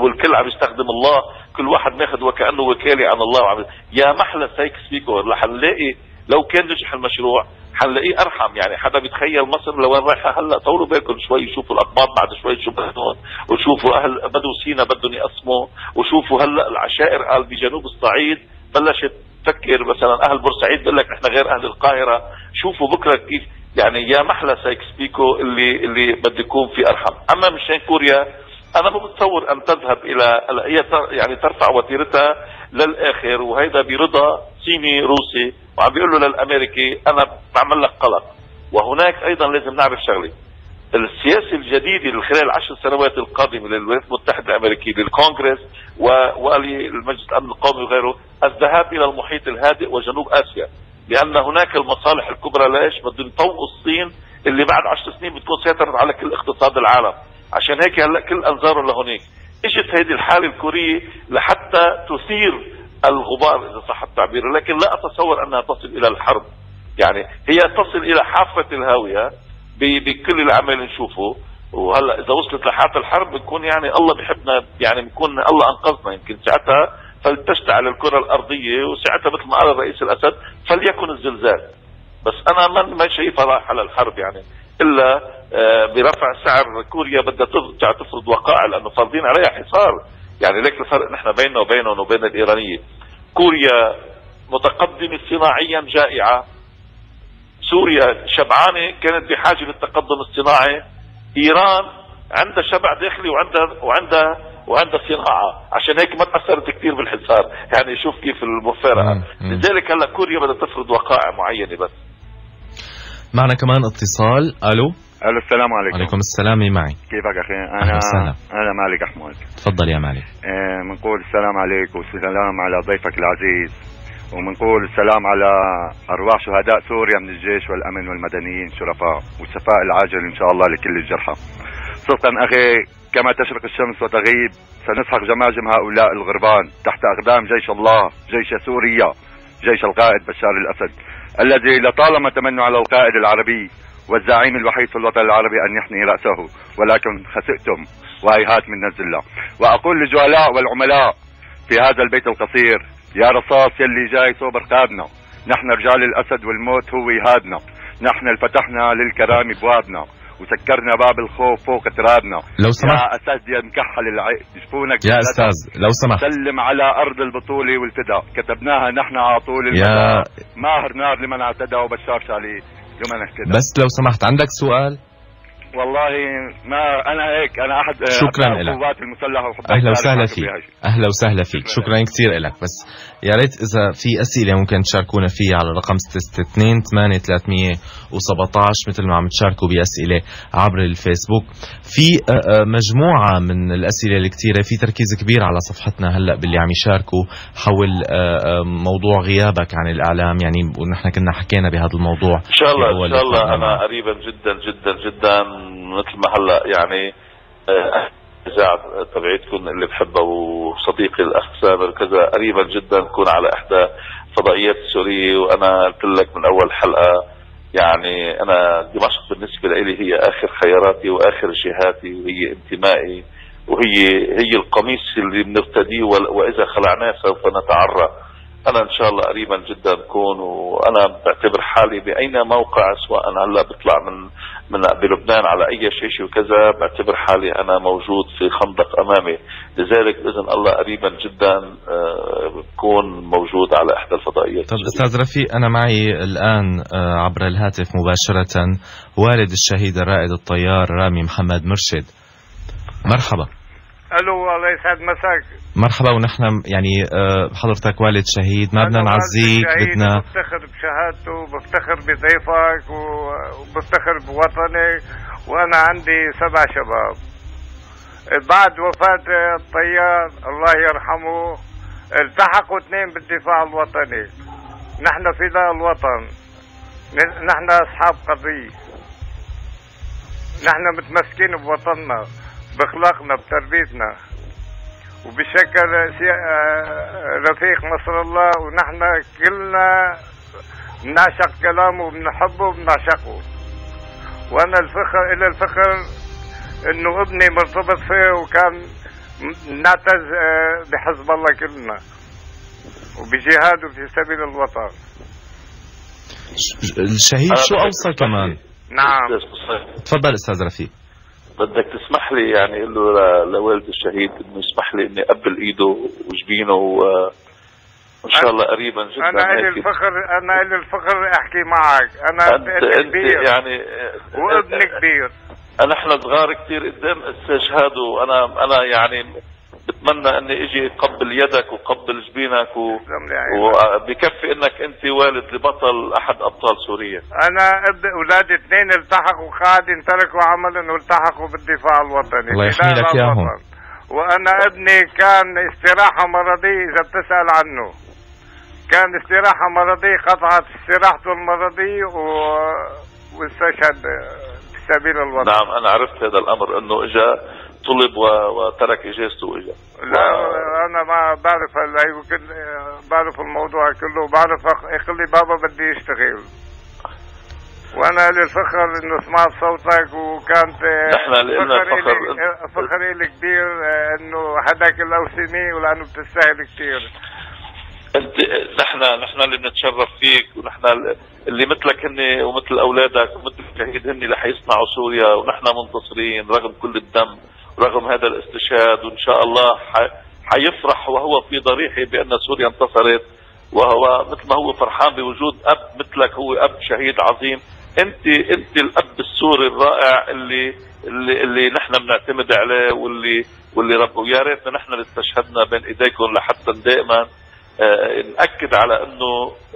والكل عم يستخدم الله. كل واحد ماخذ وكأنه وكالة عن الله وعم يا محلى سايكس بيكو رح نلاقي لو كان نجح المشروع حنلاقيه أرحم يعني؟ حدا بيتخيل مصر لوين رايحه هلا طولوا بالكم شوي شوفوا الأقباط بعد شوي شو بدهم وشوفوا أهل بدو سينا بدهم يقسموا وشوفوا هلا العشائر قال بجنوب الصعيد بلشت تفكر مثلا أهل بورسعيد بيقول لك نحن غير أهل القاهرة. شوفوا بكرة كيف يعني يا محلى سايكس بيكو اللي اللي بده يكون في أرحم. أما مشان كوريا أنا ما بتصور أن تذهب إلى هي يعني ترفع وتيرتها للآخر وهيدا برضا صيني روسي. وعم بيقول له للأمريكي أنا بعمل لك قلق. وهناك أيضا لازم نعرف شغلة. السياسة الجديده خلال العشر سنوات القادمه للولايات المتحدة الأمريكية للكونغرس وللمجلس الأمن القومي وغيره الذهاب إلى المحيط الهادئ وجنوب آسيا لأن هناك المصالح الكبرى ليش؟ بدهم يطوقوا الصين اللي بعد عشر سنين بتكون سيطرت على كل اقتصاد العالم. عشان هيك هلأ كل انظارهم لهونيك. إجت هذه الحالة الكورية لحتى تثير الغبار إذا صح التعبير لكن لا أتصور أنها تصل إلى الحرب. يعني هي تصل إلى حافة الهاوية بكل العمل نشوفه. وهلا إذا وصلت لحافة الحرب بتكون يعني الله بحبنا يعني بيكون الله أنقذنا يمكن. ساعتها فلتشتعل الكرة الأرضية وساعتها مثل ما قال الرئيس الأسد فليكن الزلزال. بس أنا ما شايفها رايحة للحرب يعني. إلا آه، برفع سعر كوريا بدها تفرض وقائع لأنه فرضين عليها حصار. يعني ليك الفرق نحن بيننا وبينهم وبين الايرانيه كوريا متقدمة صناعيا جائعة. سوريا شبعانة كانت بحاجة للتقدم الصناعي. إيران عندها شبع داخلي وعندها وعندها وعندها صناعة. عشان هيك ما تأثرت كثير بالحصار. يعني شوف كيف المفارقة. لذلك هلا كوريا بدها تفرض وقائع معينة بس. معنا كمان اتصال. ألو؟ ألو السلام عليكم. وعليكم السلام معي؟ كيفك أخي؟ أنا أنا مالك أحمد. تفضل يا مالك. بنقول آه السلام عليك والسلام على ضيفك العزيز. وبنقول السلام على أرواح شهداء سوريا من الجيش والأمن والمدنيين شرفاء والشفاء العاجل إن شاء الله لكل الجرحى. صدقا أخي كما تشرق الشمس وتغيب سنسحق جماجم هؤلاء الغربان تحت أقدام جيش الله جيش سوريا جيش القائد بشار الأسد الذي لطالما تمنوا على القائد العربي والزعيم الوحيد في الوطن العربي أن يحني رأسه ولكن خسئتم وهيهات من نزل وأقول للجهلاء والعملاء في هذا البيت القصير يا رصاص يلي جاي صوب رقابنا نحن رجال الأسد والموت هو يهادنا نحن فتحنا للكرامة بوابنا وسكرنا باب الخوف فوق ترابنا. لو سمحت يا أسد يا مكحل جفونك يا أستاذ لو سمحت. سلم على أرض البطولة والفداء. كتبناها نحن على طول المدى يا ماهر نار لمن اعتدى وبشار شاليه. بس لو سمحت عندك سؤال؟ والله ما أنا هيك أنا أحد شكرا لك. القوات المسلحة أهلا وسهلا فيك. أهلا وسهلا فيك. شكرا كثير لك بس يا ريت إذا في أسئلة ممكن تشاركونا فيها على رقم 662 8317 مثل ما عم تشاركوا بأسئلة عبر الفيسبوك. في مجموعة من الأسئلة الكثيرة. في تركيز كبير على صفحتنا هلأ باللي عم يشاركوا حول موضوع غيابك عن الإعلام. يعني ونحن كنا حكينا بهذا الموضوع إن شاء الله إن شاء الله أنا قريبا جدا جدا جدا. مثل ما هلا يعني الاذاعه آه، تبعيتكم اللي بحبها وصديقي الأخ سامر كذا قريبا جدا نكون على إحدى فضائيات السورية وأنا قلت لك من أول حلقة يعني أنا دمشق بالنسبة لي هي آخر خياراتي وآخر جهاتي وهي انتمائي وهي هي القميص اللي بنرتديه وإذا خلعناه سوف نتعرى. أنا إن شاء الله قريبا جدا بكون وأنا بعتبر حالي بأي موقع سواء هلأ بطلع من من بلبنان على أي شيء وكذا بعتبر حالي أنا موجود في خندق أمامي. لذلك بإذن الله قريبا جدا آه، بكون موجود على إحدى الفضائيات طب أستاذ رفيق أنا معي الآن آه، عبر الهاتف مباشرة والد الشهيد الرائد الطيار رامي محمد مرشد. مرحبا. ألو الله يسعد مساك. مرحبا ونحن يعني آه، حضرتك والد شهيد ما بدنا نعزيك بدنا بفتخر بشهادته وبفتخر بضيفك وبفتخر بوطني وأنا عندي سبع شباب. بعد وفاة الطيار الله يرحمه التحقوا اثنين بالدفاع الوطني. نحن فداء الوطن. نحن أصحاب قضية. نحن متمسكين بوطننا. باخلاقنا بتربيتنا. وبشكل آه، رفيق نصر الله ونحن كلنا بنعشق كلامه وبنحبه وبنعشقه. وأنا الفخر إلى الفخر إنه ابني مرتبط فيه وكان نعتز آه، بحزب الله كلنا. وبجهاده في سبيل الوطن. الشهيد شو أوصى كمان؟ نعم. تفضل أستاذ رفيق. بدك تسمح لي يعني أقول له لوالد الشهيد إنه يسمح لي إني أقبل إيده وجبينه وان شاء الله قريبا جدا أنا هيك. الفخر أنا إلي الفخر أحكي معك. أنا انت أنت كبير. يعني وابن كبير. نحن صغار كثير قدام استشهاد وأنا أنا يعني بتمنى اني أجي قبل يدك وقبل جبينك و... وبكفي إنك أنت والد لبطل أحد أبطال سوريا. أنا اب اولادي اثنين التحقوا قاعدين تركوا عملا والتحقوا بالدفاع الوطني. الله يحمي فداء لك إياهم. الوطن. وأنا ابني كان استراحة مرضية إذا بتسأل عنه. كان استراحة مرضية قطعت استراحته المرضية و... واستشهد في سبيل الوطن. نعم أنا عرفت هذا الأمر إنه اجى طلب و... وترك إجازته وإجا. لا أنا ما بعرف هلا كل بعرف الموضوع كله بعرف يقول لي بابا بدي اشتغل وأنا للفخر إنه سمعت صوتك وكانت نحن لنا فخر فخر. إلي كبير إنه هداك الأوسمي ولأنه بتستاهل كثير نحن نحن اللي بنتشرف فيك ونحن اللي مثلك هن ومثل أولادك ومثل الشهيد هن اللي حيصنعوا سوريا ونحن منتصرين رغم كل الدم ورغم هذا الاستشهاد وإن شاء الله حيفرح وهو في ضريحه بأن سوريا انتصرت وهو مثل ما هو فرحان بوجود أب مثلك هو أب شهيد عظيم. انت أنت الأب السوري الرائع اللي اللي, اللي نحن بنعتمد عليه واللي واللي رب ويا ريتنا نحن اللي استشهدنا بين إيديكم لحتى دائما. نأكد على إنه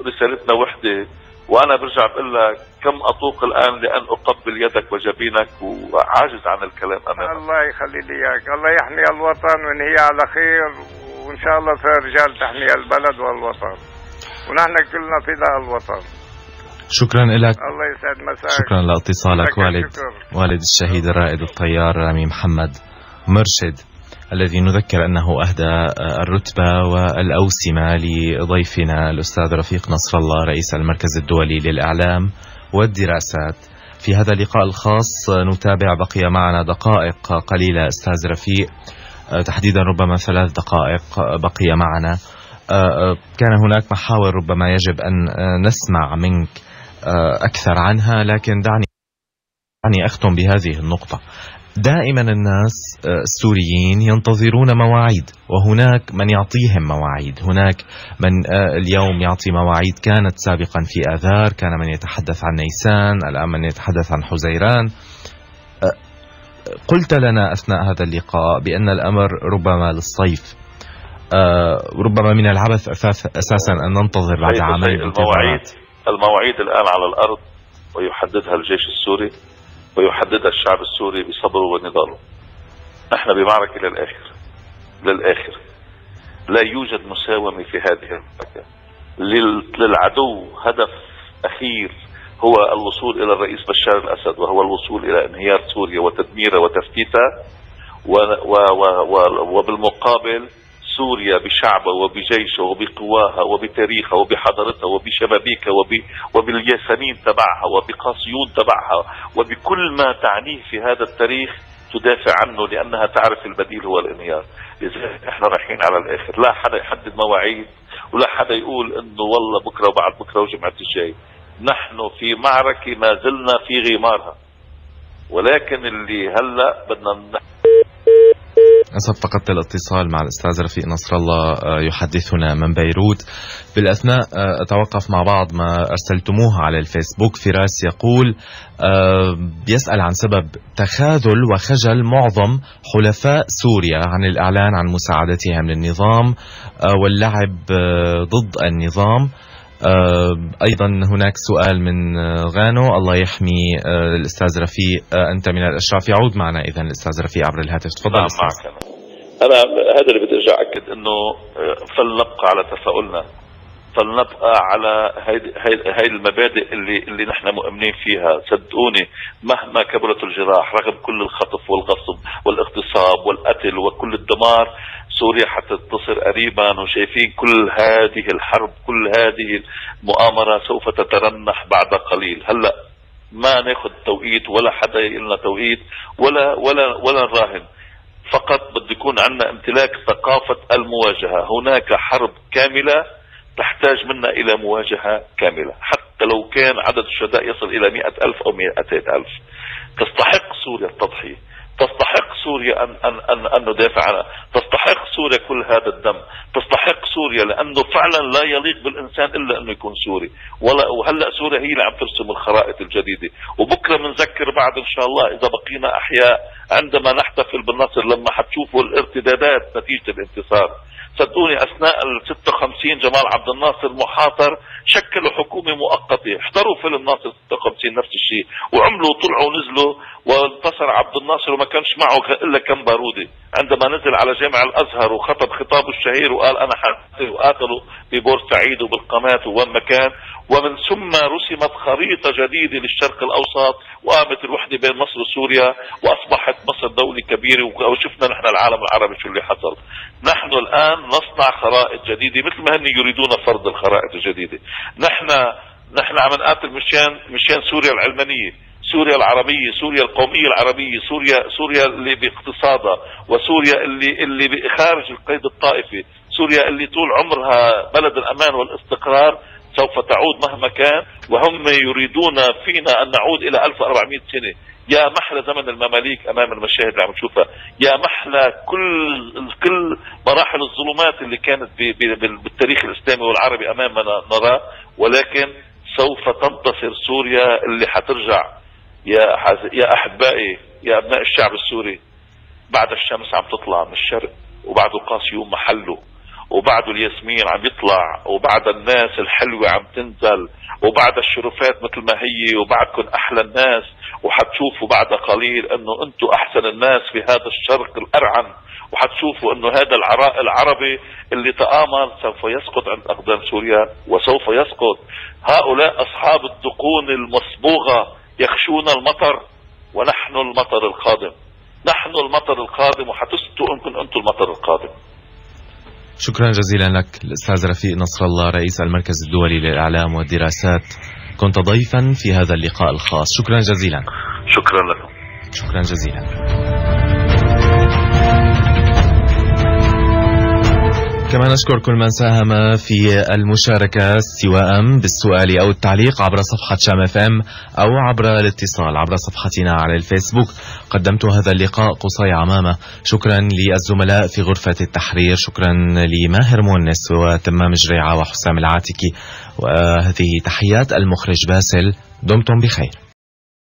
رسالتنا وحدة وأنا برجع بقول لك كم اطوق الآن لأن أقبل يدك وجبينك وعاجز عن الكلام أمامك. الله يخلي لي إياك الله يحمي الوطن وينهي على خير وإن شاء الله في رجال تحمي البلد والوطن. ونحن كلنا فداء الوطن. شكرا لك. الله يسعد مساك. شكرا لاتصالك. لك والد الشكر. والد الشهيد الرائد الطيار رامي محمد مرشد. الذي نذكر أنه أهدى الرتبة والأوسمة لضيفنا الأستاذ رفيق نصر الله رئيس المركز الدولي للإعلام والدراسات. في هذا اللقاء الخاص نتابع بقي معنا دقائق قليلة أستاذ رفيق تحديدا ربما ثلاث دقائق بقي معنا. كان هناك محاور ربما يجب أن نسمع منك أكثر عنها لكن دعني دعني أختم بهذه النقطة. دائما الناس السوريين ينتظرون مواعيد وهناك من يعطيهم مواعيد. هناك من اليوم يعطي مواعيد كانت سابقا في آذار كان من يتحدث عن نيسان الآن من يتحدث عن حزيران. قلت لنا أثناء هذا اللقاء بأن الأمر ربما للصيف. ربما من العبث أساسا أن ننتظر بعد عامين المواعيد المواعيد الآن على الأرض ويحددها الجيش السوري. ويحددها الشعب السوري بصبره ونضاله. نحن بمعركة للآخر. للآخر. لا يوجد مساومة في هذه المعركة. للعدو هدف أخير هو الوصول إلى الرئيس بشار الأسد وهو الوصول إلى انهيار سوريا وتدميرها وتفتيتها وبالمقابل سوريا بشعبها وبجيشها وبقواها وبتاريخها وبحضارتها وبشبابيكها وب... وبالياسمين تبعها وبقاسيون تبعها وبكل ما تعنيه في هذا التاريخ تدافع عنه لأنها تعرف البديل هو الانهيار، لذلك إحنا رايحين على الآخر، لا حدا يحدد مواعيد ولا حدا يقول إنه والله بكرة وبعد بكرة وجمعة الجاي. نحن في معركة ما زلنا في غمارها. ولكن اللي هلأ بدنا أسف فقدت الاتصال مع الأستاذ رفيق نصر الله يحدثنا من بيروت. بالأثناء أتوقف مع بعض ما أرسلتموه على الفيسبوك. فراس يقول يسأل عن سبب تخاذل وخجل معظم حلفاء سوريا عن الإعلان عن مساعدتهم للنظام واللعب ضد النظام. أيضا هناك سؤال من غانو. الله يحمي الأستاذ رفيق. أنت من الأشراف. يعود معنا اذا الأستاذ رفيق عبر الهاتف. تفضل نعم معك. أنا هذا اللي بدي ارجع اكد انه فلنبقى على تفاؤلنا. فلنبقى على هاي المبادئ اللي اللي نحن مؤمنين فيها. صدقوني مهما كبرت الجراح رغم كل الخطف والغصب والاغتصاب والقتل وكل الدمار سوريا حتتصل قريبا وشايفين كل هذه الحرب كل هذه المؤامرة سوف تترنح بعد قليل. هلأ ما ناخذ توقيت ولا حدا لنا توقيت ولا ولا ولا نراهن. فقط بده يكون عندنا امتلاك ثقافة المواجهة. هناك حرب كاملة تحتاج منا إلى مواجهة كاملة. حتى لو كان عدد الشهداء يصل إلى مئة ألف أو مئتين ألف. تستحق سوريا التضحية. تستحق سوريا أن, أن, أن, أن ندافع عنها. تستحق سوريا كل هذا الدم. تستحق سوريا لأنه فعلا لا يليق بالإنسان إلا أنه يكون سوري. ولا وهلأ سوريا هي اللي عم ترسم الخرائط الجديدة. وبكرة بنذكر بعد إن شاء الله إذا بقينا أحياء. عندما نحتفل بالنصر لما حتشوفوا الارتدادات نتيجة الانتصار. صدقوني أثناء ال 56 جمال عبد الناصر محاصر شكلوا حكومة مؤقتة، احضروا فيلم ناصر 56 نفس الشيء، وعملوا طلعوا ونزلوا وانتصر عبد الناصر وما كانش معه إلا كم بارودي، عندما نزل على جامع الأزهر وخطب خطابه الشهير وقال أنا حقتل وقاتلوا ببورسعيد وبالقامات وين ما كان، ومن ثم رسمت خريطة جديدة للشرق الأوسط وقامت الوحدة بين مصر وسوريا وأصبحت مصر دولة كبيرة وشفنا نحن العالم العربي شو اللي حصل. نحن الآن نصنع خرائط جديدة مثل ما هن يريدون فرض الخرائط الجديدة. نحن نحن عم نقاتل مشان مشان سوريا العلمانية سوريا العربية سوريا القومية العربية سوريا سوريا اللي باقتصادها وسوريا اللي اللي خارج القيد الطائفي سوريا اللي طول عمرها بلد الأمان والاستقرار سوف تعود مهما كان وهم يريدون فينا أن نعود إلى 1400 سنة. يا محلى زمن المماليك أمام المشاهد اللي عم نشوفها. يا محلى كل كل مراحل الظلمات اللي كانت بالتاريخ الإسلامي والعربي امامنا نراه. ولكن سوف تنتصر سوريا اللي حترجع. يا يا أحبائي يا أبناء الشعب السوري بعد الشمس عم تطلع من الشرق وبعد القاس يوم محله وبعد الياسمين عم يطلع وبعد الناس الحلوة عم تنزل وبعد الشرفات مثل ما هي وبعدكم أحلى الناس. وحتشوفوا بعد قليل إنه أنتم أحسن الناس في هذا الشرق الأرعن وحتشوفوا إنه هذا العراء العربي اللي تآمر سوف يسقط عند أقدام سوريا وسوف يسقط. هؤلاء أصحاب الدقون المصبوغة يخشون المطر ونحن المطر القادم. نحن المطر القادم وحتثبتوا إنكم أنتم المطر القادم. شكرا جزيلا لك الأستاذ رفيق نصر الله رئيس المركز الدولي للإعلام والدراسات. كنت ضيفا في هذا اللقاء الخاص. شكرا جزيلا. شكرا لكم. شكرا جزيلا. كما نشكر كل من ساهم في المشاركة سواء بالسؤال أو التعليق عبر صفحة شام إف إم أو عبر الاتصال عبر صفحتنا على الفيسبوك. قدمت هذا اللقاء قصي عمامة. شكرا للزملاء في غرفة التحرير. شكرا لماهر مونس وتمام جريعة وحسام العاتكي. وهذه تحيات المخرج باسل دمتم بخير.